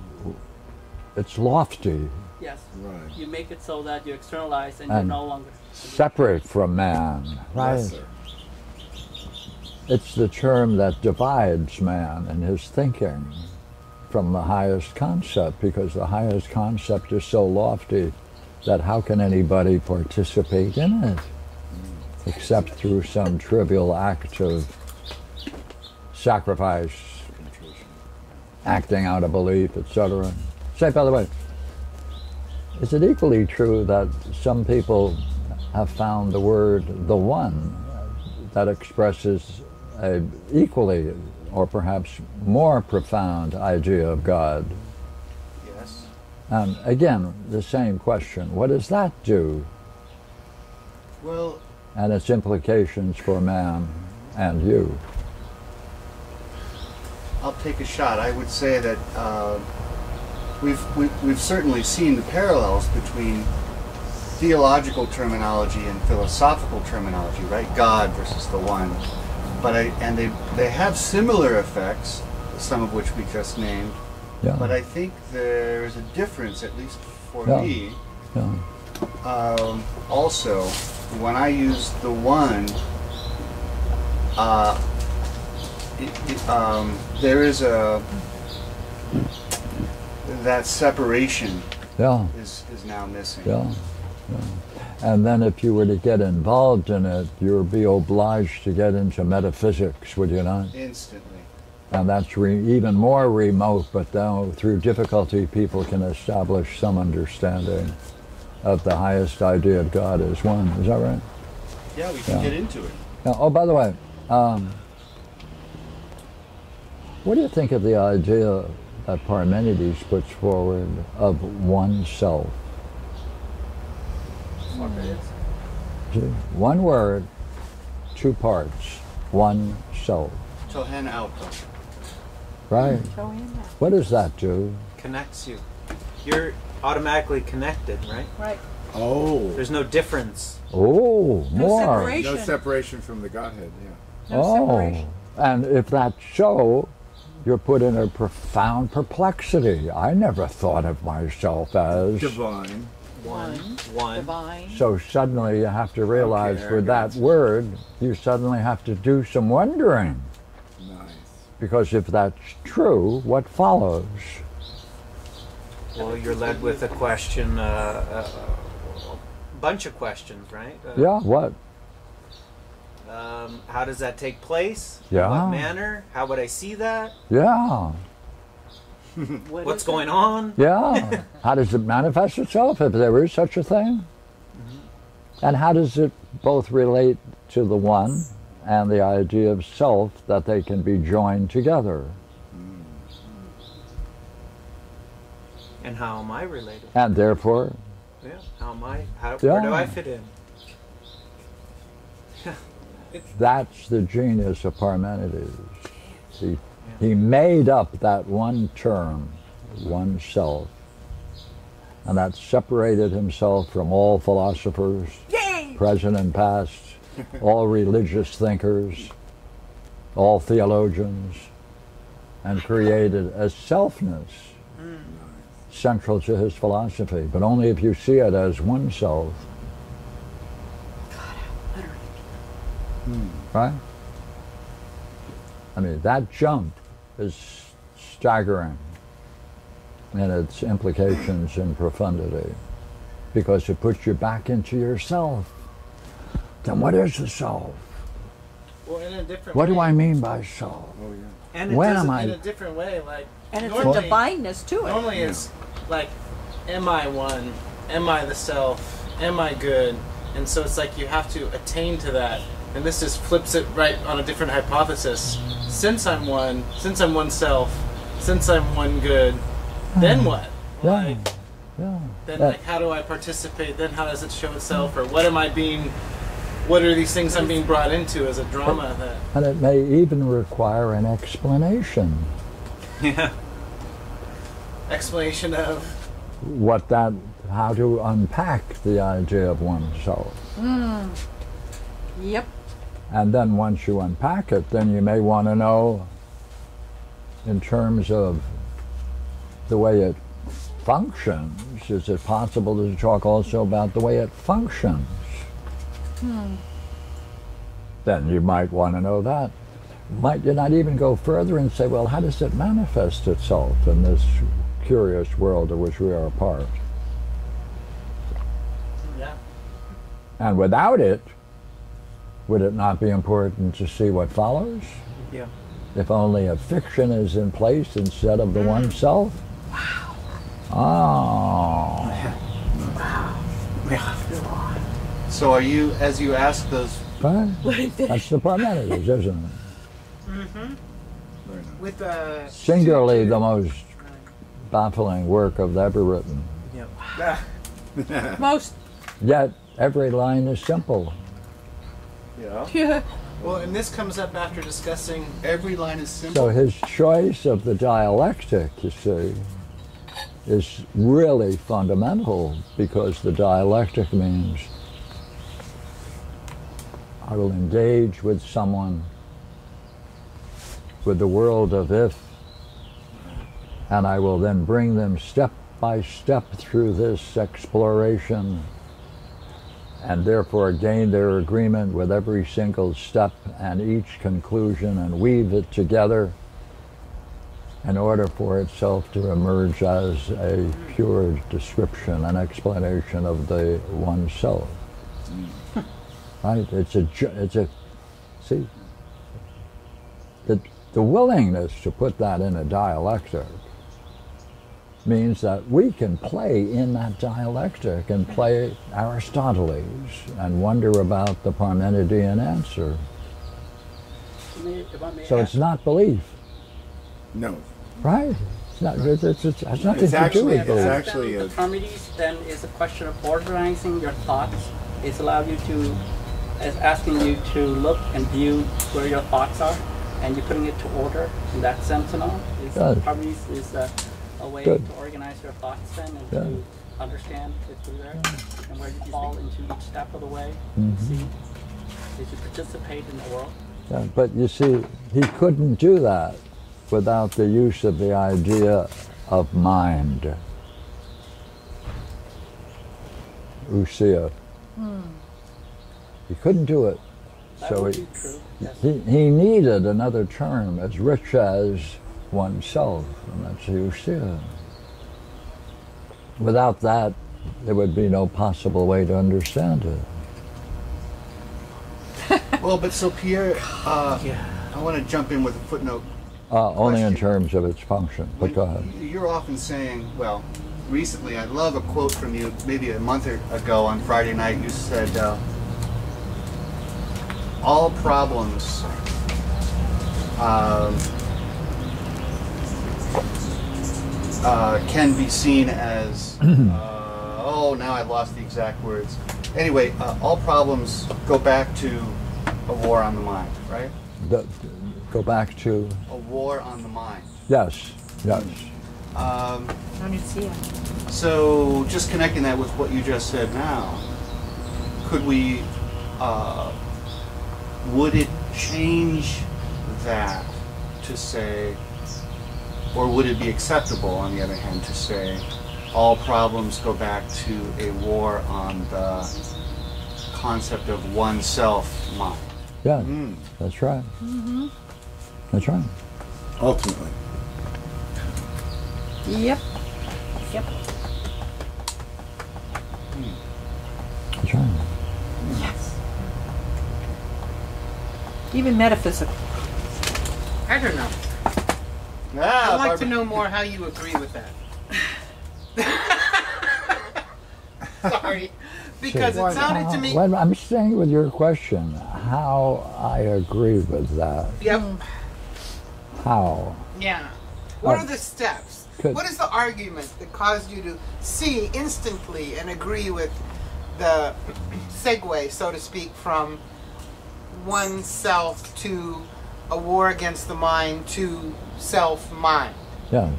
it's lofty, Yes, Right. you make it so that you externalize and And- you're no longer. separate from man, right? Lesser. It's the term that divides man and his thinking from the highest concept because the highest concept is so lofty that how can anybody participate in it except through some trivial act of sacrifice, acting out of belief, etc. Say, by the way, is it equally true that some people have found the word the one that expresses a equally or perhaps more profound idea of God. Yes. And again, the same question what does that do? Well, And its implications for man and you. I'll take a shot. I would say that uh, we've, we've we've certainly seen the parallels between theological terminology and philosophical terminology, right? God versus the one. But I and they they have similar effects, some of which we just named. Yeah. But I think there is a difference, at least for Yeah. me. yeah. Um, also, when I use the one, uh, it, it, um, there is a that separation Yeah. is is now missing. Yeah. yeah. And then if you were to get involved in it, you'd be obliged to get into metaphysics, would you not? Instantly. And that's re- even more remote, but now through difficulty, people can establish some understanding of the highest idea of God as one. Is that right? Yeah, we can Yeah. get into it. Now, oh, by the way, um, what do you think of the idea that Parmenides puts forward of oneself? See, One word, two parts, one self. Tohen auto. Right? Show that. What does that do? Connects you. You're automatically connected, right? Right. Oh. There's no difference. Oh, No more. separation. No separation from the Godhead, yeah. No oh, separation. and if that's so, you're put in a profound perplexity. I never thought of myself as. Divine. One. One. Divine. So suddenly you have to realize Okay, I for that you. word, you suddenly have to do some wondering. Nice. Because if that's true, what follows? Well, you're led with a question, uh, a bunch of questions, right? Uh, Yeah, what? Um, how does that take place? Yeah. In what manner? How would I see that? Yeah. What What's is it? going on? Yeah. how does it manifest itself, if there is such a thing? And how does it both relate to the one and the idea of self that they can be joined together? And how am I related? And therefore, Yeah. How am I? How, Where do I fit in? that's the genius of Parmenides. He, he made up that one term, one self, and that separated himself from all philosophers, present and past, all religious thinkers, all theologians, and created a selfness central to his philosophy, but only if you see it as one self. Hmm. Right? I mean, that jump is staggering in its implications and profundity because it puts you back into yourself. Then what is the self? Well, in a different What way. do I mean by self? Oh yeah. And it When does am it in I- a different way. Like And it's a normally, divineness to it. Normally, it's like, am I one? Am I the self? Am I good? And so it's like you have to attain to that. And this just flips it right on a different hypothesis. Since I'm one, since I'm one self, since I'm one good, then hmm. what? Yeah. Like, Yeah. then That- like how do I participate? Then how does it show itself? Or what am I being? What are these things I'm being brought into as a drama that? And it may even require an explanation. Yeah. Explanation of What that, how to unpack the idea of one's oneself. Hmm. Yep. And then once you unpack it, then you may want to know in terms of the way it functions, is it possible to talk also about the way it functions? Hmm. Then you might want to know that. Might you not even go further and say, well, how does it manifest itself in this curious world of which we are a part? yeah. And without it, would it not be important to see what follows? Yeah. If only a fiction is in place instead of the one self? Wow. Oh. Wow! Yeah. So are you, as you ask those, Right? That's the Parmenides, isn't it? Very nice. With uh, Singularly the most baffling work of ever written. Most. Yet every line is simple. Yeah. Yeah. Well, and this comes up after discussing every line is simple? So his choice of the dialectic, you see, is really fundamental because the dialectic means I will engage with someone with the world of if, and I will then bring them step by step through this exploration and therefore gain their agreement with every single step and each conclusion and weave it together in order for itself to emerge as a pure description and explanation of the one self. Hmm. right? It's a, it's a, see, the, the willingness to put that in a dialectic means that we can play in that dialectic and play Aristoteles and wonder about the Parmenidean answer. May- if I may So add- it's not belief, No. right? It's not. It's, it's, it has nothing It's to do actually- with belief. actually the a- Parmenides then is a question of organizing your thoughts. It's allowed you to, it's asking you to look and view where your thoughts are, and you're putting it to order in that sense and all. Is, Parmenides is a, a way Good. to organize your thoughts then and Yeah. to understand it through there, and where you fall into each step of the way. Mhm. See, as you participate in the world. Yeah, but you see, he couldn't do that without the use of the idea of mind. ousia. He couldn't do it. That So he, true. Yes. he, he needed another term as rich as oneself, and that's ousia. Without that, there would be no possible way to understand it. Well, but so Pierre, uh, I want to jump in with a footnote Uh, only in terms of its function. But go ahead. You're often saying, well, recently, I love a quote from you, maybe a month ago on Friday night. You said, uh, all problems um, uh, can be seen as, uh, oh, now I've lost the exact words. Anyway, uh, all problems go back to a war on the mind, right? The- go back to A war on the mind. yes, yes. Um, No need to see it. So, just connecting that with what you just said now, could we, uh, would it change that to say, or would it be acceptable, on the other hand, to say all problems go back to a war on the concept of oneself mind? Yeah, Mm, that's right. That's right. ultimately. Yep. Yep. That's right. Yes. Even metaphysical. I don't know. Ah, I'd like to know more how you agree with that. Sorry. Because it sounded to me. Well, I'm staying with your question. How I agree with that. Yep. How? Yeah. What Oh. are the steps? Good. What is the argument that caused you to see instantly and agree with the segue, so to speak, from oneself to a war against the mind to self mind? Yes.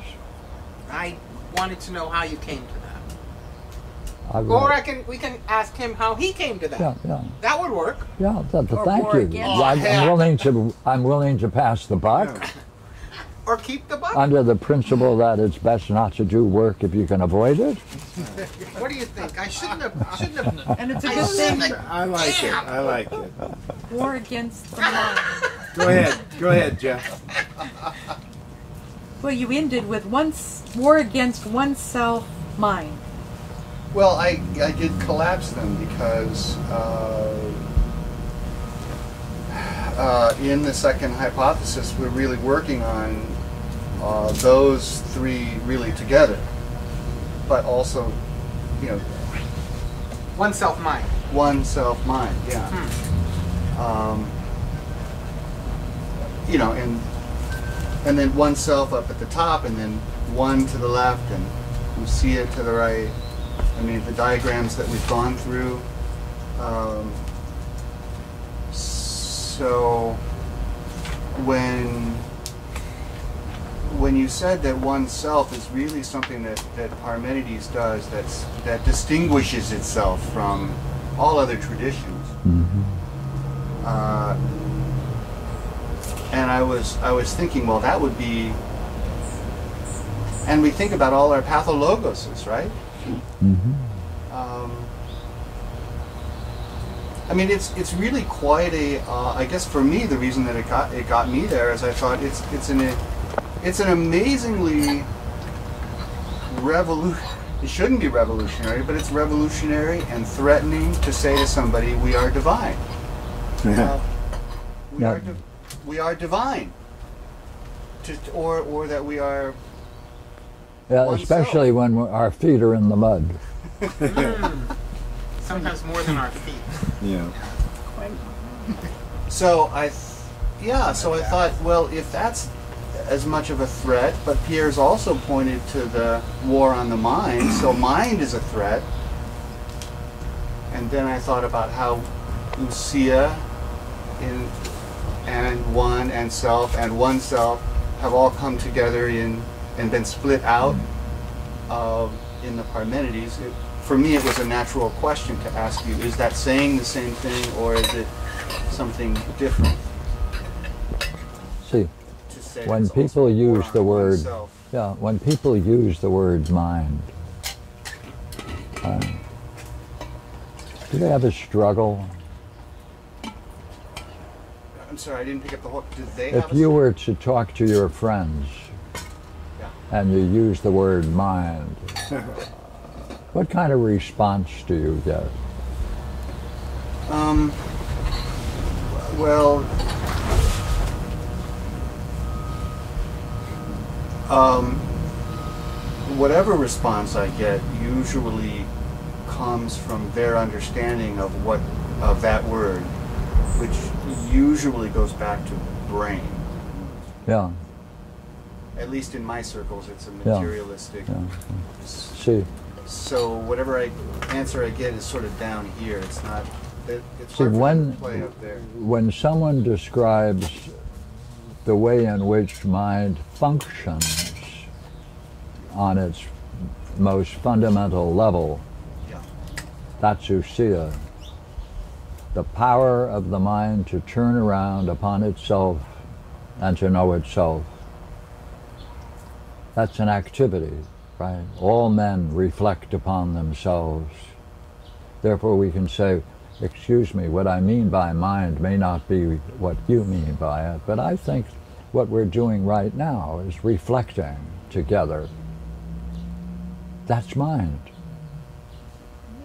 I wanted to know how you came to that. I've Or I can we can ask him how he came to that. yeah, yeah, That would work. yeah. That, Or thank war you. against- I'm, Oh. I'm willing to. I'm willing to pass the buck Or keep the buck. under the principle that it's best not to do work if you can avoid it. what do you think? I shouldn't have I shouldn't have And it's a I good thing. shouldn't have- I like it. I like it. War against the mind. Go ahead. Go ahead, Jeff. Well, you ended with one war against oneself mind. Well, I, I did collapse them because uh, uh, in the second hypothesis, we're really working on uh, those three really together, but also, you know, one self mind. one self mind. Yeah. Um, you know, and and then one self up at the top, and then one to the left, and you see it to the right. I mean, the diagrams that we've gone through. Um, so when when you said that oneself is really something that, that Parmenides does that's that distinguishes itself from all other traditions, uh, and I was I was thinking, well, that would be, and we think about all our pathologoses, right? Hmm. Um, I mean, it's it's really quite a. Uh, I guess for me, the reason that it got it got me there is I thought it's it's an it's an amazingly revolu. It shouldn't be revolutionary, but it's revolutionary and threatening to say to somebody, "We are divine." Uh, we Yeah. are di- we are divine. To, or or that we are Yeah, Oneself. especially when our feet are in the mud. Sometimes more than our feet. Yeah. So I, th- yeah. So I thought, well, if that's as much of a threat, but Pierre's also pointed to the war on the mind. So mind is a threat. And then I thought about how ousia, in and one and self and oneself have all come together in and been split out uh, in the Parmenides. It, for me, it was a natural question to ask you: Is that saying the same thing, or is it something different? See, When people use the word- oneself? yeah, when people use the word mind, uh, do they have a struggle? I'm sorry, I didn't pick up the whole. Did they? If you were to talk to your friends Yeah. and you use the word mind, what kind of response do you get? Um. Well. Um, whatever response I get usually comes from their understanding of what of that word, which usually goes back to brain. Yeah, At least in my circles, it's a materialistic. yeah. See, So whatever I answer I get is sort of down here. It's not. It, it's See, when- to play up there. when someone describes the way in which mind functions on its most fundamental level, Yeah. that's ousia. The power of the mind to turn around upon itself and to know itself. That's an activity, right? All men reflect upon themselves. Therefore, we can say, excuse me, what I mean by mind may not be what you mean by it, but I think what we're doing right now is reflecting together. That's mind.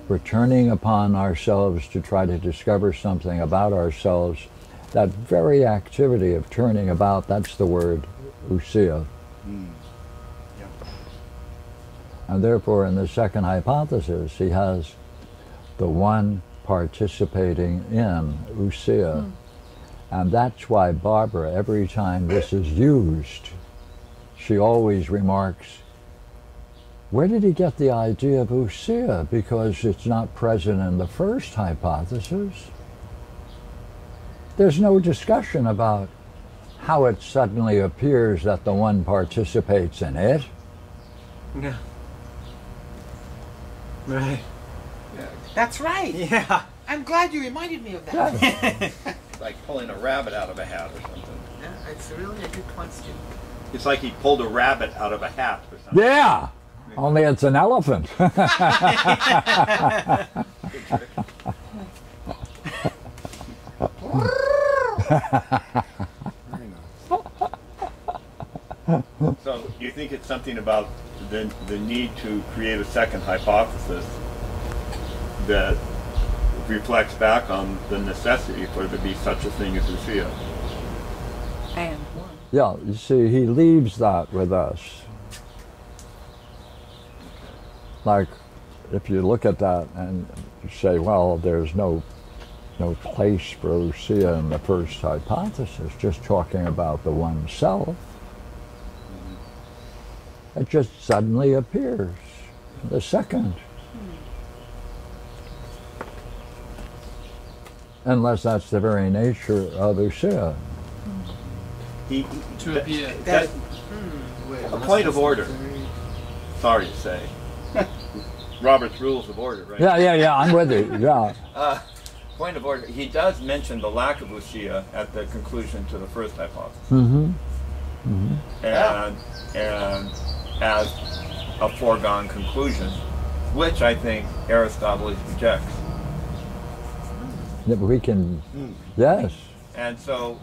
We're turning upon ourselves to try to discover something about ourselves. That very activity of turning about, that's the word ousia. Hmm, and therefore, in the second hypothesis, he has the one participating in ousia. Hmm. And that's why Barbara, every time this is used, she always remarks, where did he get the idea of ousia? Because it's not present in the first hypothesis. There's no discussion about how it suddenly appears that the one participates in it. Yeah. Right. That's right. Yeah. I'm glad you reminded me of that. Yeah. Like pulling a rabbit out of a hat or something. Yeah, it's really a good question. It's like he pulled a rabbit out of a hat or something. Yeah, only it's an elephant. So you think it's something about the, the need to create a second hypothesis that reflects back on the necessity for there to be such a thing as ousia. And one. yeah, you see, he leaves that with us. Like, if you look at that and say, well, there's no no place for ousia in the first hypothesis, just talking about the one self, it just suddenly appears. The second. Unless that's the very nature of ousia. He, To that- appear. that- hmm, Wait, a point of order. sorry to say. Robert's Rules of Order, right? Yeah, yeah, yeah, I'm with you. Yeah. Uh, point of order. He does mention the lack of ousia at the conclusion to the first hypothesis, Mm-hmm. and and as a foregone conclusion, which I think Aristotle rejects. That we can, yes, And so,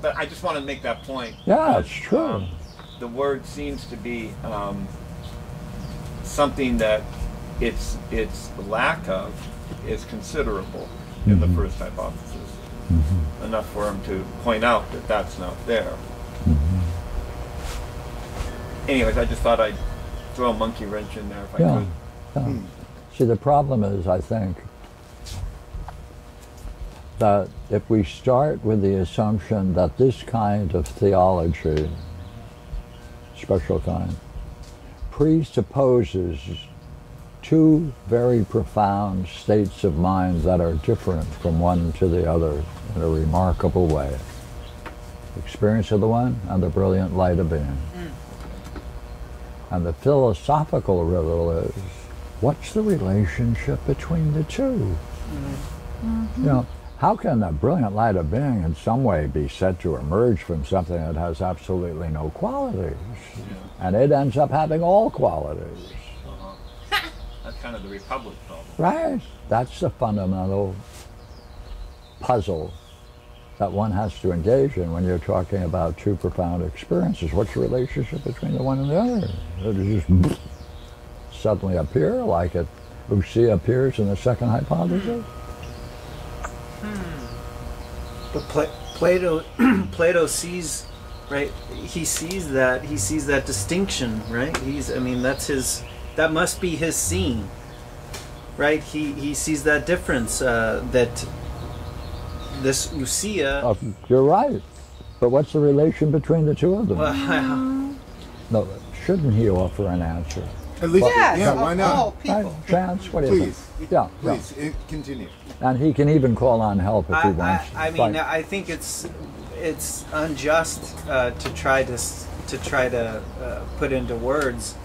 but I just want to make that point. Yeah, it's true. um, the word seems to be um, something that its its lack of is considerable in the mm-hmm. first hypothesis. Mm-hmm. Enough for him to point out that that's not there. Mm-hmm. Anyways, I just thought I'd throw a monkey wrench in there if I could. yeah. Hmm. See, the problem is, I think, that if we start with the assumption that this kind of theology, special kind, presupposes two very profound states of mind that are different from one to the other in a remarkable way. Experience of the one and the brilliant light of being. Mm. And the philosophical riddle is, what's the relationship between the 2 mm-hmm. You know, how can the brilliant light of being in some way be said to emerge from something that has absolutely no qualities? And it ends up having all qualities. Uh-huh. That's kind of the Republic problem. Right? That's the fundamental puzzle that one has to engage in when you're talking about two profound experiences. What's the relationship between the one and the other? Does it just suddenly appear like it Ousia appears in the second hypothesis? But Pla- Plato, Plato sees right? He sees that he sees that distinction, right? He's I mean that's his that must be his scene, right? He he sees that difference uh, that this ousia. Uh, you're right. But what's the relation between the two of them? Well, no, shouldn't he offer an answer? At least, Yes, yeah, why not? all people. Right, Chance, what Please, think? Yeah, yeah. please, eh, continue. And he can even call on help if I, he wants. I mean, Fine. I think it's it's unjust uh, to try to to try to uh, put into words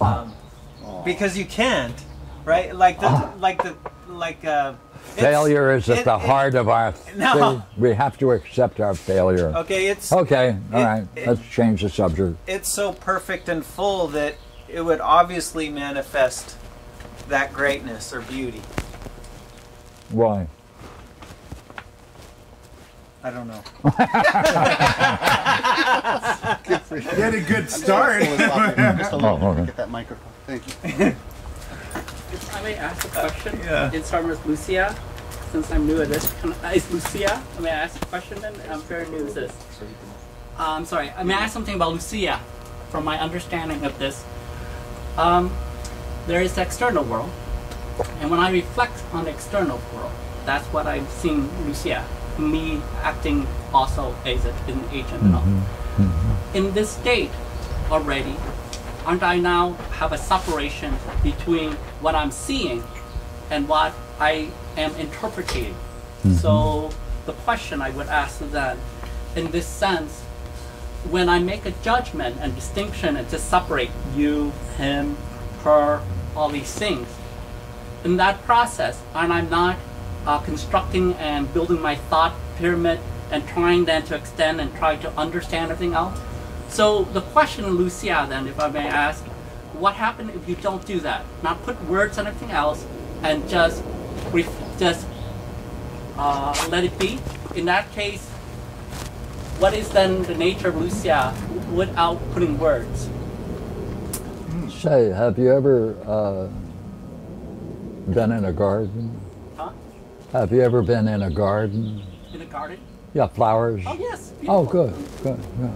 um, because you can't, right? Like the like the like uh, it's- failure is at it- the it- heart of our. No. See, we have to accept our failure. Okay, it's Okay, all It- right. it- Let's change the subject. it's so perfect and full that it would obviously manifest that greatness or beauty. Why? I don't know. You had a good start. Just a little. Oh, okay. Get that microphone. Thank you. If I may ask a question, yeah. in terms of ousia, since I'm new at this, can I, is ousia? I may ask a question then? I'm very new to this. Um, sorry, I may ask something about ousia, from my understanding of this. Um, there is the external world, and when I reflect on the external world, that's what I've seen ousia, me acting also as a- an agent and all. Mm-hmm. Mm-hmm. In this state already, aren't I now have a separation between what I'm seeing and what I am interpreting? Mm-hmm. So the question I would ask then, in this sense, when I make a judgment and distinction and just separate you, him, her, all these things, in that process, and I'm not uh, constructing and building my thought pyramid and trying then to extend and try to understand everything else. So the question, ousia, then, if I may ask, what happens if you don't do that? Not put words on everything else and just just uh, let it be. In that case, what is then the nature of ousia without putting words? Say, have you ever uh, been in a garden? Huh? Have you ever been in a garden? In a garden? Yeah, flowers. Oh yes. Oh, good, good. Yeah.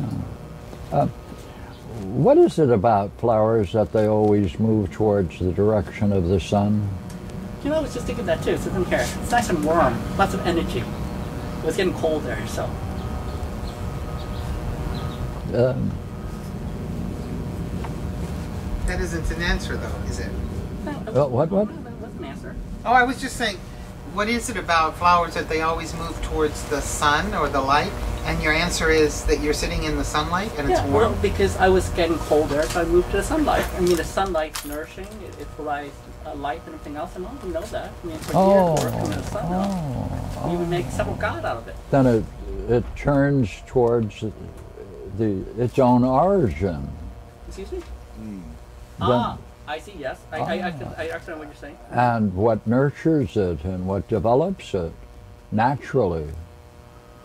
yeah. Uh, what is it about flowers that they always move towards the direction of the sun? You know, I was just thinking that too. So don't care. It's nice and warm. Lots of energy. It was getting cold there, so. Um, That isn't an answer, though, is it? Uh, what- what? That's an answer. Oh, I was just saying, what is it about flowers that they always move towards the sun or the light? And your answer is that you're sitting in the sunlight and it's Yeah, warm? well, because I was getting colder, so I moved to the sunlight. I mean, the sunlight's nourishing. It, it provides uh, light and everything else, and all you know that. I mean, for oh, years working in the sun, oh, you would make several god out of it. then it it turns towards the its own origin. Excuse me? Then- Ah, I see. Yes, I, I, I, Ah. can, I actually know what you're saying. and what nurtures it and what develops it naturally.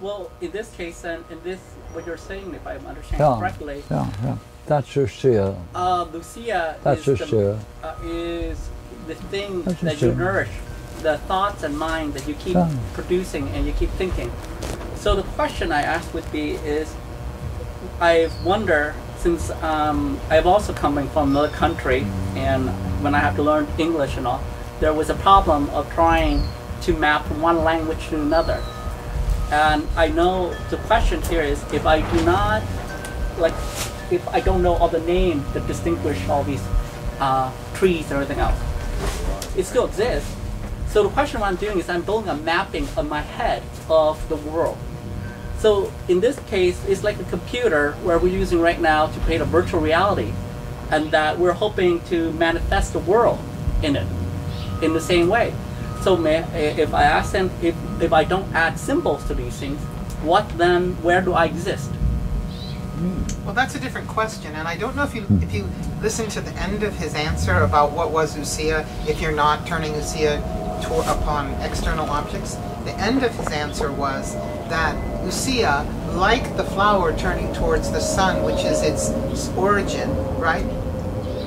Well, in this case, then, in this, what you're saying, if I'm understanding Yeah, correctly, yeah, yeah. That's ousia. uh, ousia That's is, the, ousia. uh, is the thing That's that you nourish, the thoughts and mind that you keep producing and you keep thinking. So the question I ask would be is, I wonder since um, I've also coming from another country and when I have to learn English and all, there was a problem of trying to map one language to another. And I know the question here is if I do not, like, if I don't know all the names that distinguish all these uh, trees and everything else, it still exists. So the question what I'm doing is I'm building a mapping of my head of the world. So in this case, it's like a computer where we're using right now to create a virtual reality, and that we're hoping to manifest the world in it in the same way. So may, if I ask them if, if I don't add symbols to these things, what then? Where do I exist? Hmm. Well, that's a different question, and I don't know if you hmm. if you listen to the end of his answer about what was ousia if you're not turning to, upon external objects. The end of his answer was that ousia, like the flower turning towards the sun, which is its origin, right?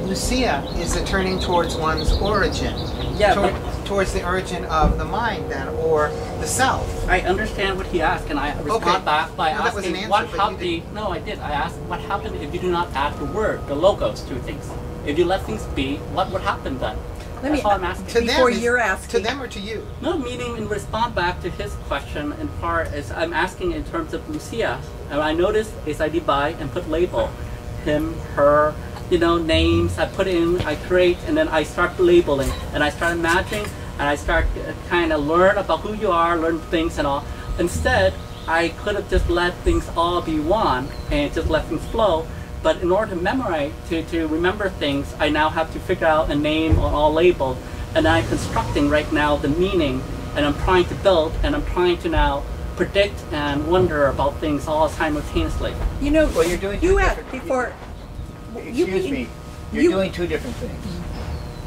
ousia is a turning towards one's origin. Yeah, toward- but towards the origin of the mind then, or the self. I understand what he asked, and I respond Okay. back by Well, that was an asking answer, what happened. No, I did. I asked what happened if you do not add the word, the logos to things. If you let things be, what would happen then? Let That's me- all I'm asking. To Before them, you're To them or to you? No, meaning in response back to his question in part is I'm asking in terms of ousia. And I noticed is I divide and put label. Him, her, you know, names I put in, I create, and then I start labeling. And I start matching, and I start uh, kind of learn about who you are, learn things and all. Instead, I could have just let things all be one and just let things flow. But in order to memorize, to, to remember things, I now have to figure out a name on all labels. And I'm constructing right now the meaning, and I'm trying to build, and I'm trying to now predict and wonder about things all simultaneously. You know, Well, you're doing you two asked different- before. you- Excuse me. You're you- doing two different things.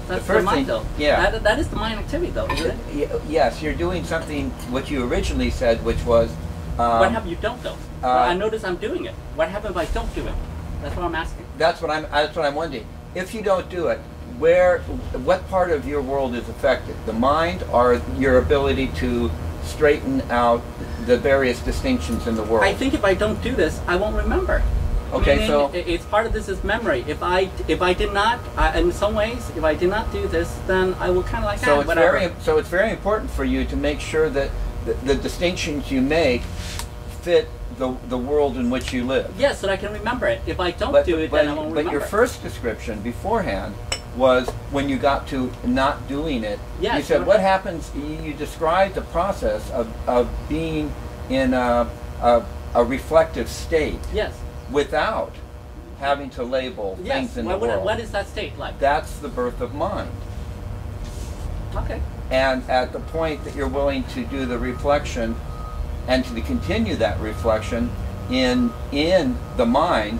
That's The first mind, thing- though. yeah. That, that is the mind activity, though, isn't it? Yes, you're doing something what you originally said, which was. Um, what happens if you don't, though? uh, I notice I'm doing it. What happens if I don't do it? That's what I'm asking. That's what I'm. That's what I'm wondering. If you don't do it, where, what part of your world is affected? The mind, or your ability to straighten out the various distinctions in the world? I think if I don't do this, I won't remember. Okay, Meaning, so- it's part of this is memory. If I if I did not, I, in some ways, if I did not do this, then I will kind of like So ah, it's whatever. very. So it's very important for you to make sure that the, the distinctions you make fit the the world in which you live. Yes, so that I can remember it. If I don't But, do it, but, then I won't but remember. your first description beforehand was when you got to not doing it. Yeah, you said what happens. You, you described the process of, of being in a, a, a reflective state yes, without having to label yes. things in What, the world. what is that state like? That's the birth of mind. Okay. And at the point that you're willing to do the reflection and to continue that reflection in in the mind,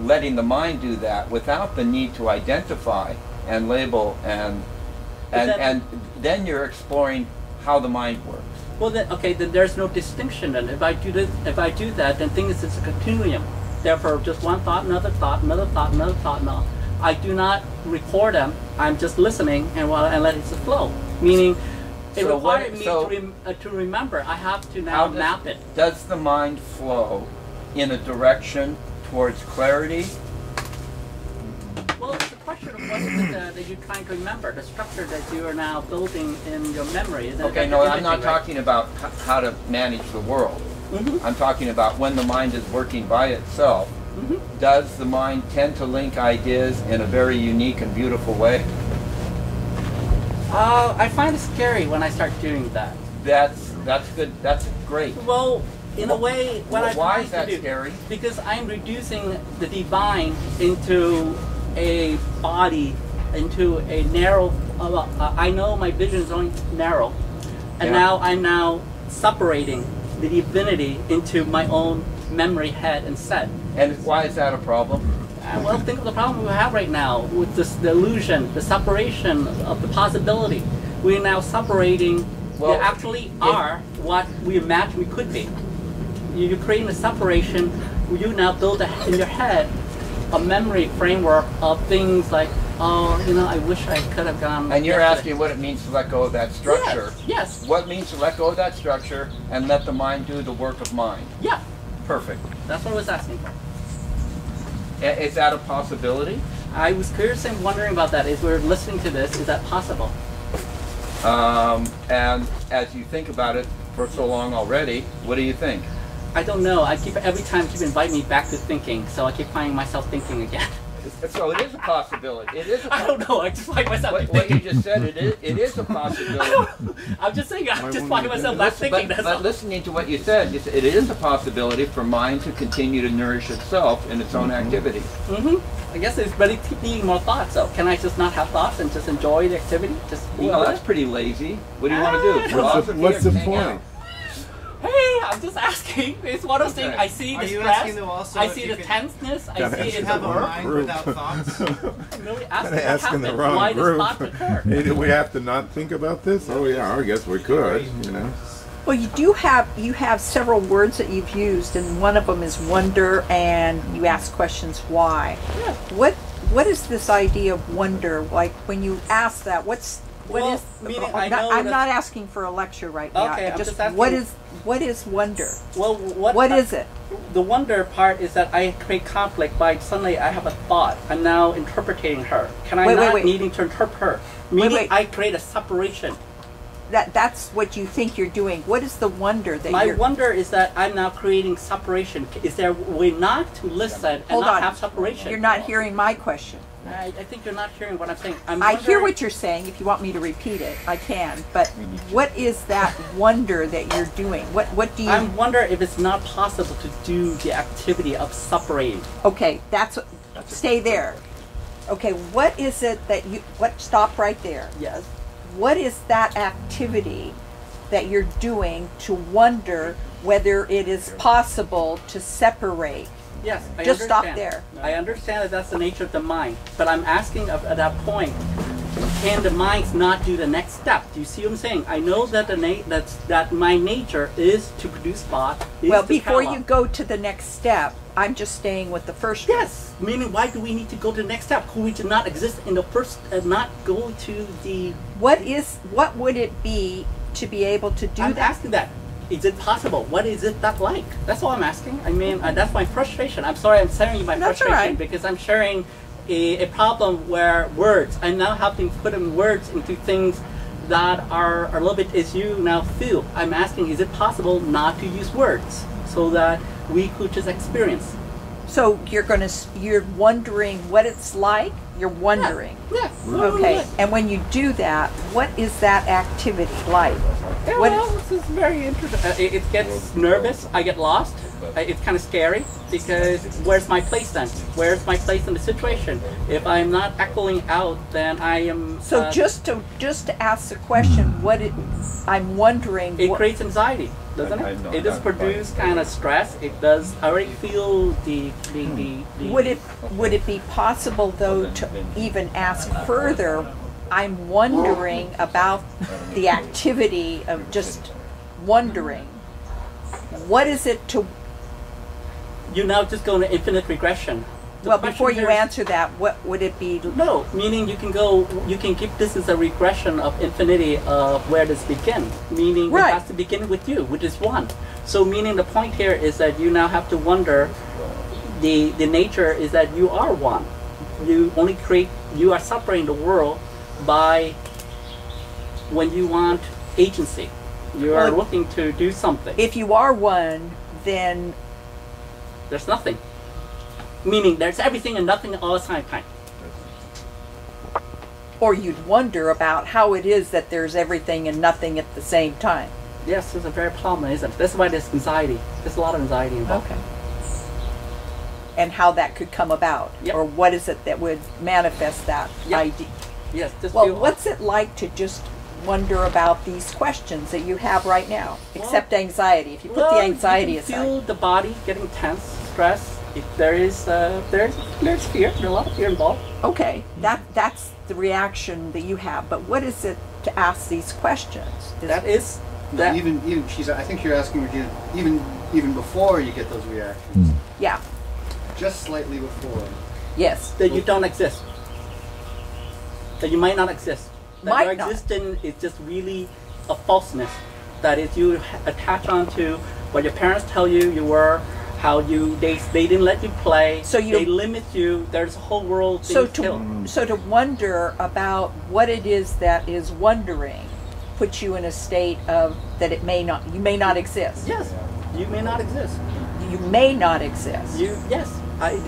letting the mind do that without the need to identify and label and and, then- and then you're exploring how the mind works. Well, then okay, then there's no distinction. Then if I do this, if I do that, then things it's a continuum. Therefore, just one thought, another thought, another thought, another thought. No, I do not record them. I'm just listening and while and let it flow. Meaning, it So what- required me so- to, rem, uh, to remember. I have to now does, map it. does the mind flow in a direction towards clarity? Well, it's a question of what is it uh, that you're trying to remember, the structure that you are now building in your memory. Isn't? Okay, no, I'm not right? talking about how to manage the world. Mhm. I'm talking about when the mind is working by itself. Mhm. Does the mind tend to link ideas in a very unique and beautiful way? Uh, I find it scary when I start doing that. That's that's good. That's great. Well, in a way, what Well, I'm why is that do, scary? Because I'm reducing the divine into a body, into a narrow. Uh, I know my vision is only narrow, and Yeah. now I'm now separating the divinity into my own memory head and set. And why is that a problem? Uh, well, think of the problem we have right now with this the illusion, the separation of the possibility. We're now separating. Well, we actually are what we imagine we could be. You- You're creating a separation. You now build a, in your head a memory framework of things like, oh, you know, I wish I could have gone. And you're asking what it means to let go of that structure. Yes. yes. What means to let go of that structure and let the mind do the work of mind? Yeah. Perfect. That's what I was asking for. Is that a possibility? I was curious and wondering about that. If we're listening to this, is that possible? Um, and as you think about it for so long already, what do you think? I don't know. I keep every time keep inviting me back to thinking, so I keep finding myself thinking again. So it is a possibility. It is. A I don't know. I just find myself What, what you just said, it is, it is a possibility. I'm just saying. I'm just finding myself back Listen, thinking. but, That's but listening to what you said, you said it is a possibility for mind to continue to nourish itself in its own activity. Mm-hmm. I guess it's really keep needing more thoughts. So can I just not have thoughts and just enjoy the activity? Just be Well, that's it? pretty lazy. What do you want to do? Ah. Philosophy What's the hang point? out? Hey, I'm just asking. It's one of those things. I see Are the you stress. asking them also I see you the could- tenseness. I see ask it You have a Wrong mind group. without thoughts. I'm really asking Kinda asking the wrong Why group. does? Hey, do we have to not think about this? Oh yeah, I guess we could. You know. Well, you do have you have several words that you've used, and one of them is wonder, and you ask questions why. Yeah. What what is this idea of wonder? Like when you ask that, what's What Well, is? meaning oh, I not- I'm not asking for a lecture right now. Okay, I'm just, just asking- what is what is wonder? Well, what What I- is it? The wonder part is that I create conflict by suddenly I have a thought. I'm now interpreting her. Can I Wait, wait, not wait. needing to interpret her? Meaning wait. I create a separation. That that's what you think you're doing. What is the wonder that My you're? wonder is that I'm now creating separation. Is there a way not to listen and Hold not on. have separation? You're not hearing my question. I, I think you're not hearing what I'm saying. I'm I hear what you're saying. If you want me to repeat it, I can. But what is that wonder that you're doing? What what do you? I wonder if it's not possible to do the activity of separating. okay, that's what. Stay there. Okay, what is it that you? What? Stop right there. Yes. What is that activity that you're doing to wonder whether it is possible to separate? Yes, I Just stop understand. I understand that that's the nature of the mind, but I'm asking at that point, can the mind not do the next step? Do you see what I'm saying? I know that the na- that's, that my nature is to produce thought. Well, before you go to the next step, I'm just staying with the first one. Yes, meaning why do we need to go to the next step? Could we just not exist in the first, uh, not go to the? What is what would it be to be able to do I'm that? asking that. Is it possible? What is it that like? That's all I'm asking. I mean, uh, that's my frustration. I'm sorry, I'm sharing my That's frustration right. because I'm sharing a, a problem where words. I'm now having to put in words into things that are, are a little bit as you now feel. I'm asking, is it possible not to use words so that we could just experience? So you're gonna you're wondering what it's like. You're wondering. Yeah. Okay. And when you do that, what is that activity like? Yeah, What- well, this is very interesting. Uh, it, it gets nervous. I get lost. Uh, it's kind of scary because where's my place then? Where's my place in the situation? If I'm not echoing out, then I am. So uh, just to just to ask the question, what it, I'm wondering. it what- creates anxiety, doesn't I- I it? know It does that. produce kind of stress. It does. I already feel the the hmm. the. the Would it would it be possible though to even ask further? I'm wondering about the activity of just wondering. What is it to You now just go into infinite regression. Well before you answer that, what would it be? No, meaning you can go, you can give this as a regression of infinity of where does begin. Meaning Right. it has to begin with you, which is one. So meaning the point here is that you now have to wonder, the the nature is that you are one. You only create, you are separating the world by when you want agency. You are Well, looking to do something. If you are one, then There's nothing. Meaning there's everything and nothing all the same time. or you'd wonder about how it is that there's everything and nothing at the same time. Yes, it's a very problem, isn't it? That's why there's anxiety. There's a lot of anxiety involved. Okay. And how that could come about, Yep. or what is it that would manifest that Yep. idea? Yes, just Well, what's it like to just wonder about these questions that you have right now, except anxiety? If you put Well, the anxiety you can aside, feel the body getting tense, stress. If there is, uh, there's, there's fear. There's a lot of fear involved. okay, that that's the reaction that you have. But what is it to ask these questions? Is- That is that. even even she's. I think you're asking again, even even before you get those reactions, yeah, just slightly before. yes, that you don't exist. That you might not exist. That Might your not. existence is just really a falseness. That is, you ha- attach onto what your parents tell you you were, how you they they didn't let you play. So you- they limit you. There's a whole world. So to killed. so to wonder about what it is that is wondering puts you in a state of that it may not you may not exist. yes, you may not exist. You may not exist. You yes,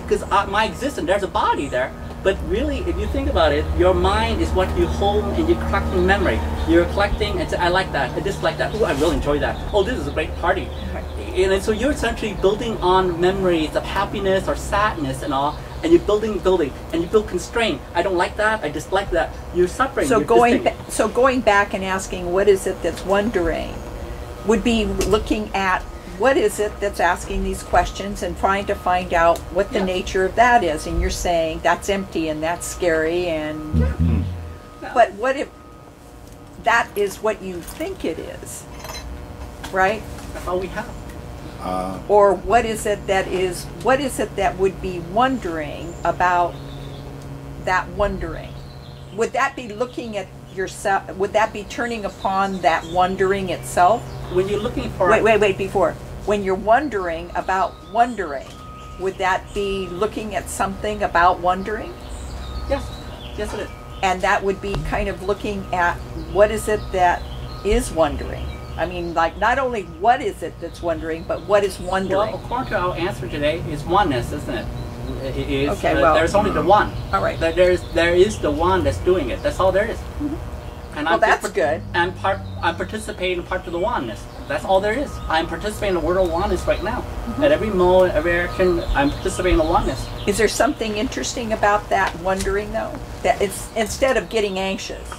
because I, my existence there's a body there, but really, if you think about it, your mind is what you hold and you're collecting memory. You're collecting and say, I like that, I dislike that. Oh, I really enjoy that. Oh, this is a great party. And then, so you're essentially building on memories of happiness or sadness and all, and you're building, building, and you build constraint. I don't like that. I dislike that. You're suffering. So you're going ba- so going back and asking what is it that's wondering would be looking at what is it that's asking these questions and trying to find out what the Yeah. nature of that is and you're saying that's empty and that's scary and mm-hmm. but what if that is what you think it is right That's all we have. Uh, or what is it that is what is it that would be wondering about that wondering would that be looking at yourself, would that be turning upon that wondering itself? When you're looking for Wait, wait, wait, before. When you're wondering about wondering, would that be looking at something about wondering? yes, yes it is. And that would be kind of looking at what is it that is wondering? I mean, like, not only what is it that's wondering, but what is Well, wondering? according to our answer today, is oneness, isn't it? It is. Okay, uh, well- there's only the one. All right. There, there is there is the one that's doing it. That's all there is. And Well, that's good. I'm part. I'm participating in part of the oneness. That's all there is. I'm participating in the world of oneness right now. Mm-hmm. At every moment, every action, I'm participating in the oneness. Is there something interesting about that wondering, though? That it's instead of getting anxious.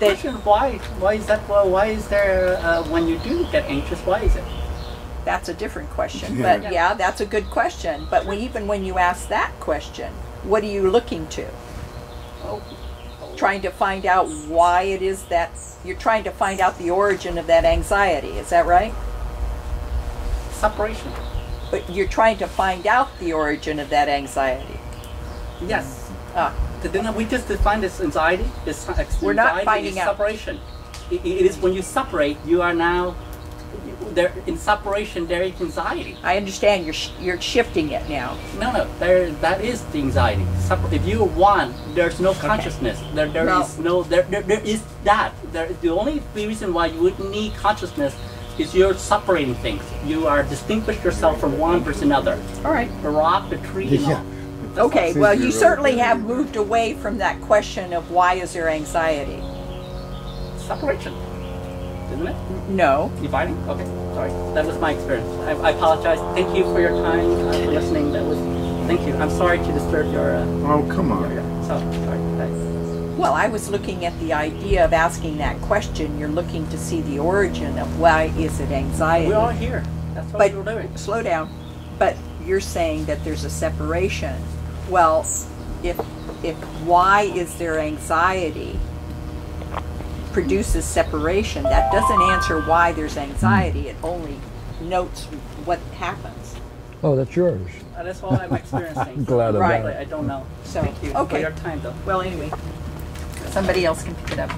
Well, question why? Why is that? Well, why is there uh, when you do get anxious? Why is it? That's a different question. Yeah. But yeah, that's a good question. But when, even when you ask that question, what are you looking to? Oh, Trying to find out why it is that you're trying to find out the origin of that anxiety. Is that right? separation. But you're trying to find out the origin of that anxiety. Yes. Ah, Th- Then we just define this anxiety. This We're not anxiety finding is out. separation. It, it is when you separate, you are now there in separation. There is anxiety. I understand you're sh- you're shifting it now. No, no, there that is the anxiety. Separ- if you are one, there's no consciousness. There, there No. is no, there, there, there is that. There, the only reason why you would need consciousness is you're separating things. You are distinguish yourself from one versus another. All right. The rock, the tree, and all. Okay, well, you you certainly have moved away from that question of why is there anxiety. Separation, isn't it? No. Dividing? Okay, sorry. That was my experience. I, I apologize. Thank you for your time, uh, for listening. That was, thank you. I'm sorry to disturb your, uh, Oh, come on. your so, sorry. Thanks. Well, I was looking at the idea of asking that question. You're looking to see the origin of why is it anxiety. We're all here. That's what But we're doing. slow down. But you're saying that there's a separation. Well, if if why is there anxiety produces separation, that doesn't answer why there's anxiety. It only notes what happens. Oh, that's yours. Uh, that's all I'm experiencing. I'm glad about Right. it. I don't know. So, Thank you okay. for your time, though. Well, anyway, somebody else can pick it up.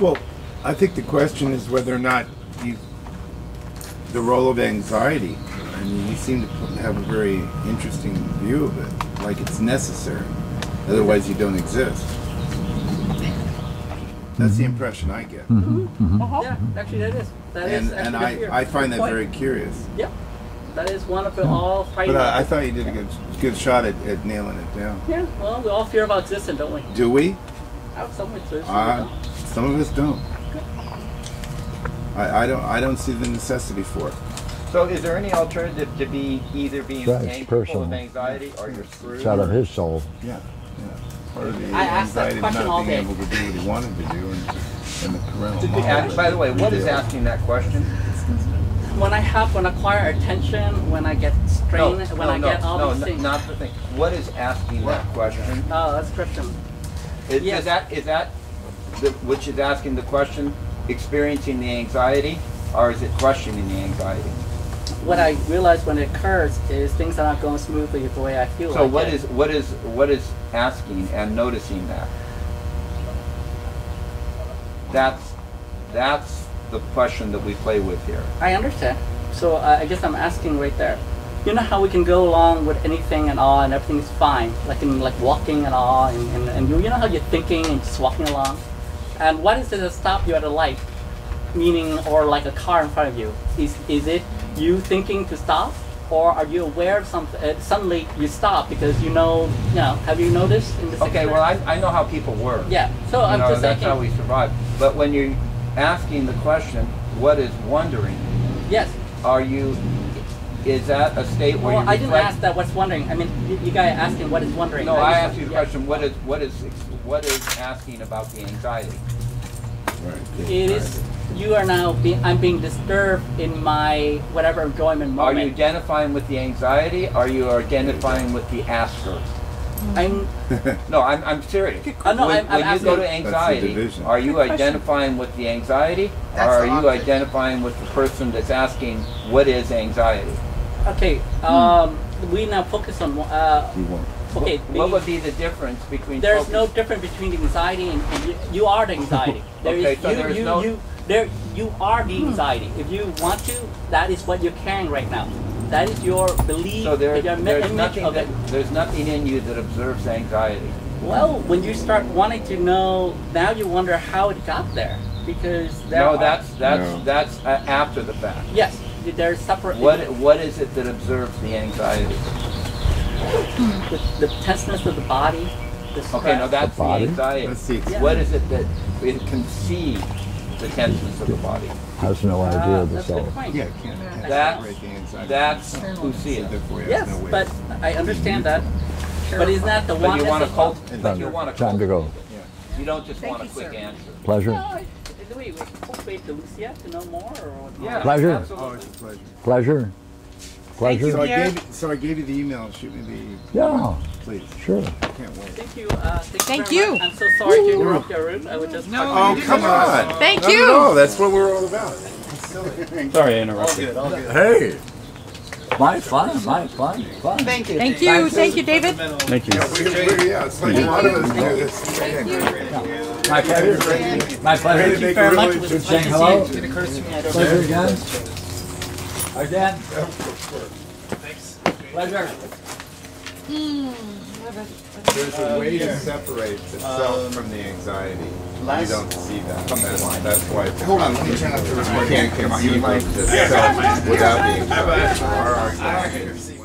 Well, I think the question is whether or not you, the role of anxiety. I mean, you seem to have a very interesting view of it, like it's necessary. Otherwise, you don't exist. That's the mm-hmm. impression I get. Mm-hmm. Mm-hmm. Uh-huh. Yeah, actually, that is. That is And, and actually the fear. I, I find that Point. very curious. Yeah, that is one of the all fighting. But I, I thought you did a good, good shot at, at nailing it down. yeah, well, we all fear about existence, don't we? Do we? Out some way, so Uh, some of us don't. I, I don't. I don't see the necessity for it. So is there any alternative to be either being Right, it's ang- full of anxiety or you're screwed? It's out of his soul. Yeah, yeah. Part of the I asked that anxiety of question all not being day. able to do what he wanted to do, and, and the parental Did model ask- by the way, what is revealed. asking that question? when I have, when I acquire attention, when I get strained, when I no, get all no, these no, things. not the thing. What is asking that question? oh, that's Christian. Is, Yes. is that is that the, which is asking the question, experiencing the anxiety, or is it questioning the anxiety? What I realize when it occurs is things are not going smoothly the way I feel. So like what it. is what is what is asking and noticing that? That's that's the question that we play with here. I understand. So uh, I guess I'm asking right there. You know how we can go along with anything and all, and everything's fine, like in like walking and all, and, and, and you, you know how you're thinking and just walking along. And what is it that stop you at a light, meaning or like a car in front of you? Is is it you thinking to stop, or are you aware of something? Uh, suddenly you stop because you know, you know. Have you noticed in this? Okay, well I, I know how people work. yeah. So you I'm know, just that's saying. how we survive. But when you're asking the question, what is wondering? yes. Are you? Is that a state where Well, you I didn't ask that. What's wondering? I mean, you, you guys asking what is wondering? No, I just- asked you the yeah. question. What is what is what is asking about the anxiety? Right. It is. You are now. Be, I'm being disturbed in my whatever enjoyment moment. Are you identifying with the anxiety? Are you identifying with the asker? I'm. No, I'm, I'm serious. Uh, no, when I'm- I'm when you go to anxiety, are you Good question. identifying with the anxiety, or are you object. identifying with the person that's asking what is anxiety? Okay. Um. We now focus on. Uh, okay. what maybe- would be the difference between there's focus- no difference between anxiety and, and you, you are the anxiety. There is Okay, so you, there's you, no- you, there, you are the anxiety. If you want to, that is what you're carrying right now. That is your belief, So there, your there's image nothing of that, it. there's nothing in you that observes anxiety. Well, when you start wanting to know, now you wonder how it got there. Because there No, are- that's that's No. that's uh, after the fact. yes, there's separate. What what is it that observes the anxiety? the, the tenseness of the body. The. Okay, no, that's the, body? anxiety. Let's see. Yeah. What is it that it conceives the tenseness of the body? Has no Ah, idea of the that's a good self. point. Yeah, it can't, can't That's- separate the anxiety. That's So who sees. therefore it Yes, no way. but I understand that. But isn't that the But one? you want to that's cult, a- but you want to Time to go. You don't just Thank want a you, quick sir. answer. Pleasure. No, I- wait, wait, wait, Lucia to know more or what? Yeah, Pleasure. Oh, absolutely. it's a pleasure. Pleasure. Pleasure. So I gave, so I gave you the email. Shoot me the, Yeah, please. sure. Can't wait. Thank you. Uh, thank, Thank you. very you. much. I'm so sorry to interrupt your room. I was just. No, Oh, come on. Thank Not you. at all. That's what we're all about. Sorry, I All good, all good. Hey. My fun, my fun, fun. Thank you. Thank you, thank you, David. Thank you. Yeah, we, we, yeah, it's like a lot of us do this. My pleasure. My pleasure. Thank you very much. Good saying hello. Pleasure again. Again. Pleasure. Hmm, There's a way to separate the self um, from the anxiety. You don't see that. That's, that's why Hold on, let me turn up the You can't conceive of the self without the. Our anxiety.